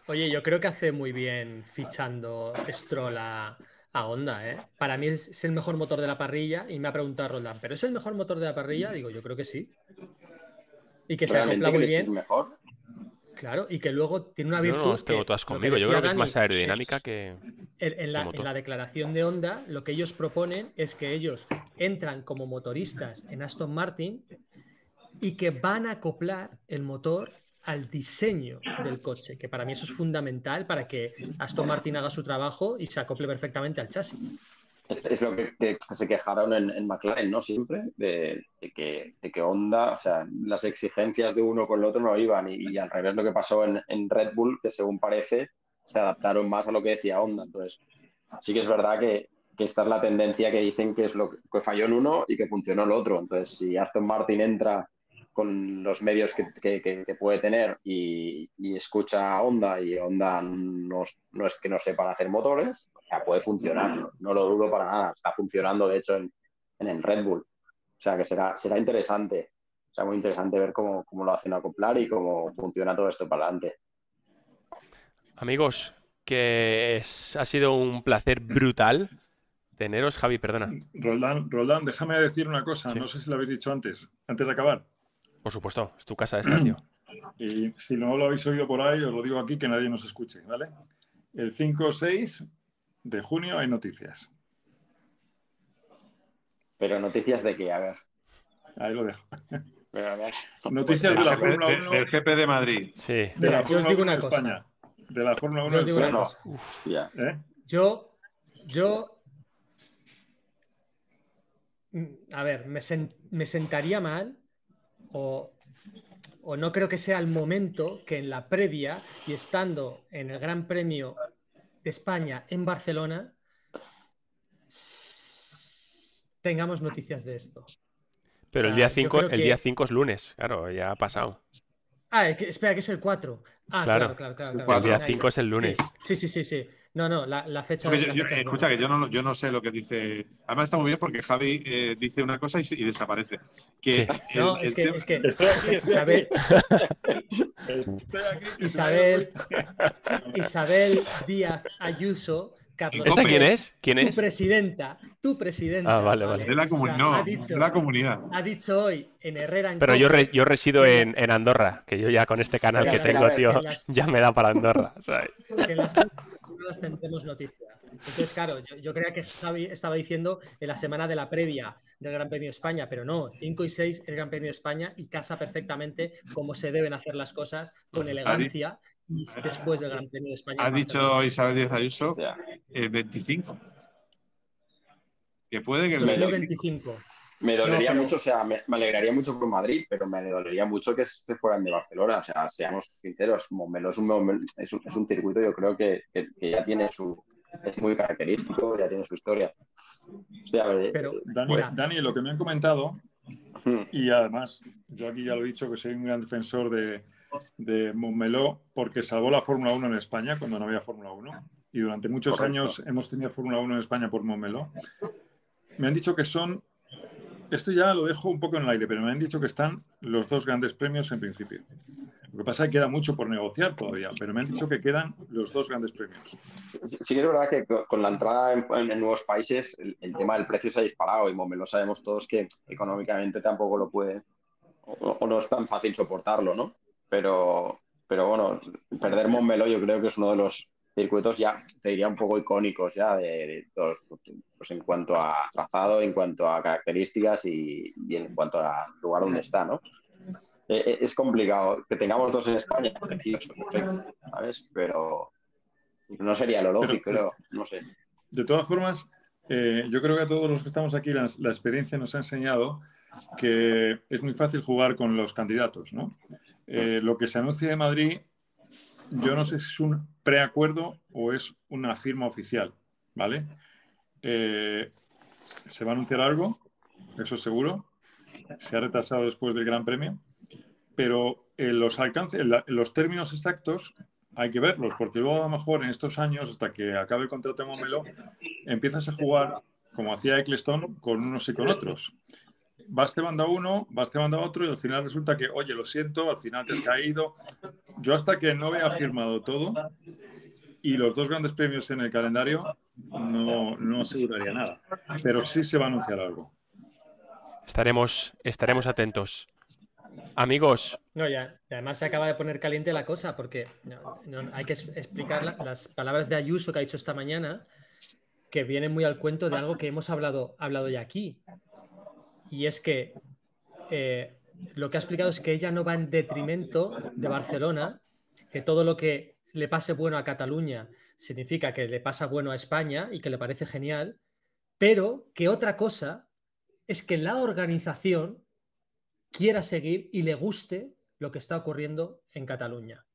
Oye, yo creo que hace muy bien fichando Stroll a, Honda, ¿eh? Para mí es, el mejor motor de la parrilla y me ha preguntado Roland, ¿pero es el mejor motor de la parrilla? Digo, yo creo que sí. Y que se acopla muy bien. mejor? Claro, y que luego tiene una virtud. No, tengo todas conmigo. Yo creo que es más aerodinámica que. En, la, declaración de Honda, lo que ellos proponen es que ellos entran como motoristas en Aston Martin y que van a acoplar el motor al diseño del coche, que para mí eso es fundamental para que Aston Martin haga su trabajo y se acople perfectamente al chasis. Es, lo que, se quejaron en, McLaren, ¿no? Siempre, de, que, de, que, Honda, o sea, las exigencias de uno con el otro no iban y, al revés lo que pasó en, Red Bull, que según parece se adaptaron más a lo que decía Honda. Entonces, sí que es verdad que, esta es la tendencia que dicen que es lo que, falló en uno y que funcionó el otro. Entonces, si Aston Martin entra con los medios que, puede tener y, escucha a Honda y Honda no, no, es que no sepan hacer motores, ya puede funcionar, no, lo dudo para nada, está funcionando de hecho en, el Red Bull. O sea que será, será interesante, será muy interesante ver cómo, cómo lo hacen acoplar y cómo funciona todo esto para adelante. Amigos, que ha sido un placer brutal teneros. Javi, perdona. Roldán, déjame decir una cosa, no sé si lo habéis dicho antes, antes de acabar. Por supuesto, es tu casa esta, tío. Y si no lo habéis oído por ahí, os lo digo aquí que nadie nos escuche, ¿vale? El 5 o 6 de junio hay noticias. Pero noticias de qué, a ver. Ahí lo dejo. Noticias de la Fórmula 1. Del GP de Madrid. Sí. De la Fórmula 1 de España. De la Fórmula 1 de España. ¿Eh? Yo, yo mm, a ver, me, me, sentaría mal o, no creo que sea el momento que en la previa y estando en el Gran Premio de España en Barcelona tengamos noticias de esto. Pero el día 5 el día 5 es lunes, claro, ya ha pasado. Ah, espera, que es el 4. Ah, claro, claro, claro. el día 5 es el lunes. Sí, sí, sí, sí. No, no, la, fecha. escucha, que yo no, yo no sé lo que dice. Además, está muy bien porque Javi eh, dice una cosa y, desaparece. Que no, es, que, es que. Isabel, Isabel, Isabel Díaz Ayuso ¿Esta quién es? ¿Quién es? Tu presidenta, tu presidenta. Ah, vale, vale. De la, no, de la comunidad. Ha dicho hoy en Herrera. Pero yo, yo resido en, en, Andorra, que yo ya con este canal que tengo, tío, ya me da para Andorra. Que en las las tendremos noticia. Entonces, claro, yo, yo, creía que Javi estaba diciendo en la semana de la previa del Gran Premio de España, pero no, 5 y 6 el Gran Premio de España y casa perfectamente cómo se deben hacer las cosas con elegancia después del Gran Premio de España. Ha dicho Isabel Díaz Ayuso el 25. Que puede que el 2025. Me dolería mucho, o sea, me, alegraría mucho por Madrid, pero me dolería mucho que se fueran de Barcelona. O sea, seamos sinceros, Montmeló es un, es un, es un circuito, yo creo que, que, ya tiene su. Es muy característico, ya tiene su historia. pero, Dani, Dani, lo que me han comentado, y además, yo aquí ya lo he dicho que soy un gran defensor de, de Montmeló porque salvó la Fórmula 1 en España cuando no había Fórmula 1 y durante muchos años hemos tenido Fórmula 1 en España por Montmeló. Me han dicho que son, esto ya lo dejo un poco en el aire, pero me han dicho que están los dos grandes premios en principio. Lo que pasa es que queda mucho por negociar todavía, pero me han dicho que quedan los dos grandes premios. Sí que es verdad que con la entrada en, nuevos países el, tema del precio se ha disparado y Montmeló sabemos todos que económicamente tampoco lo puede o, o no es tan fácil soportarlo, ¿no? Pero, pero bueno, perder Montmeló yo creo que es uno de los circuitos ya, te diría, un poco icónicos ya de, pues en cuanto a trazado, en cuanto a características y, en cuanto al lugar donde está, ¿no? Eh, eh, es complicado que tengamos dos en España, ¿sabes? Pero no sería lo lógico, pero, no sé. De todas formas, eh, yo creo que a todos los que estamos aquí la, la experiencia nos ha enseñado que es muy fácil jugar con los candidatos, ¿no? Eh, lo que se anuncia de Madrid, yo no sé si es un preacuerdo o es una firma oficial, ¿vale? Eh, se va a anunciar algo, eso seguro. Se ha retrasado después del Gran Premio, pero los alcances, los términos exactos hay que verlos, porque luego a lo mejor en estos años, hasta que acabe el contrato de Momelo, empiezas a jugar como hacía Eccleston con unos y con otros vas banda a uno, vas banda a otro y al final resulta que, oye, lo siento, al final te has caído. Yo hasta que no vea firmado todo y los dos grandes premios en el calendario, no, no aseguraría nada. Pero sí se va a anunciar algo. Estaremos, estaremos atentos. Amigos. No, ya. Además se acaba de poner caliente la cosa porque hay que explicar las palabras de Ayuso que ha dicho esta mañana que vienen muy al cuento de algo que hemos hablado, hablado ya aquí y es que eh, lo que ha explicado es que ella no va en detrimento de Barcelona, que todo lo que le pase bueno a Cataluña significa que le pasa bueno a España y que le parece genial, pero que otra cosa es que la organización quiera seguir y le guste lo que está ocurriendo en Cataluña.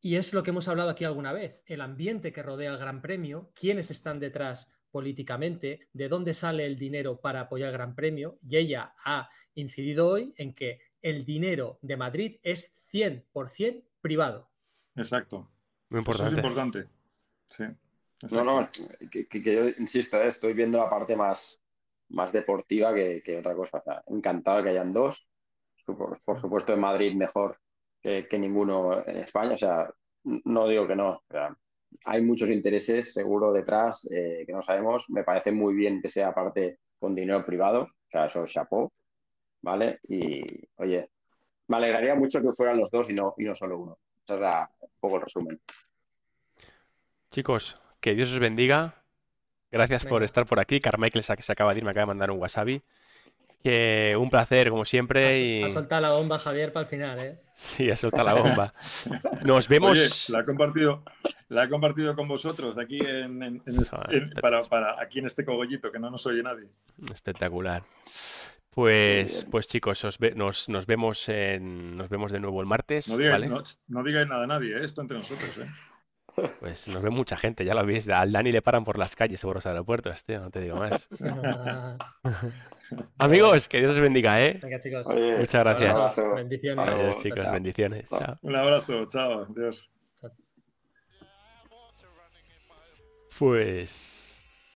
Y es lo que hemos hablado aquí alguna vez, el ambiente que rodea el Gran Premio, quiénes están detrás políticamente, de dónde sale el dinero para apoyar el Gran Premio, y ella ha incidido hoy en que el dinero de Madrid es 100% privado. Exacto. Muy Eso es importante. importante. Sí. No, exacto. no, que, que- que yo insisto, eh, estoy viendo la parte más, más deportiva que, que otra cosa. O sea, encantado que hayan dos. Por, por supuesto, en Madrid mejor que, que ninguno en España. O sea, no digo que no. O sea, hay muchos intereses seguro detrás eh, que no sabemos. Me parece muy bien que sea parte con dinero privado. O sea, eso chapó. ¿Vale? Y, oye, me alegraría mucho que fueran los dos y no, y no solo uno. Ese es la- un poco el resumen. Chicos, que Dios os bendiga. Gracias por estar por aquí. Carmichael que se acaba de ir, me acaba de mandar un wasabi. Que un placer, como siempre. Ha, Y... ha soltado la bomba Javier para el final, ¿eh? Sí, ha soltado la bomba. Nos vemos. Oye, la he compartido, la he compartido con vosotros aquí en, en- en- Eso, en- para, para aquí en este cogollito que no nos oye nadie. Espectacular. Pues, pues chicos, os ve- nos, nos vemos en, nos vemos de nuevo el martes, No digáis, ¿vale? no, no digáis nada a nadie, ¿eh? esto entre nosotros. ¿eh? Pues nos ve mucha gente, ya lo veis. Al Dani le paran por las calles por los aeropuertos, tío, no te digo más. Amigos, que Dios os bendiga, ¿eh? Venga, chicos. Oye, Muchas gracias. un abrazo. Bendiciones. Adiós, chicos, Chao. bendiciones. Chao. Chao. Un abrazo, chao, adiós. Pues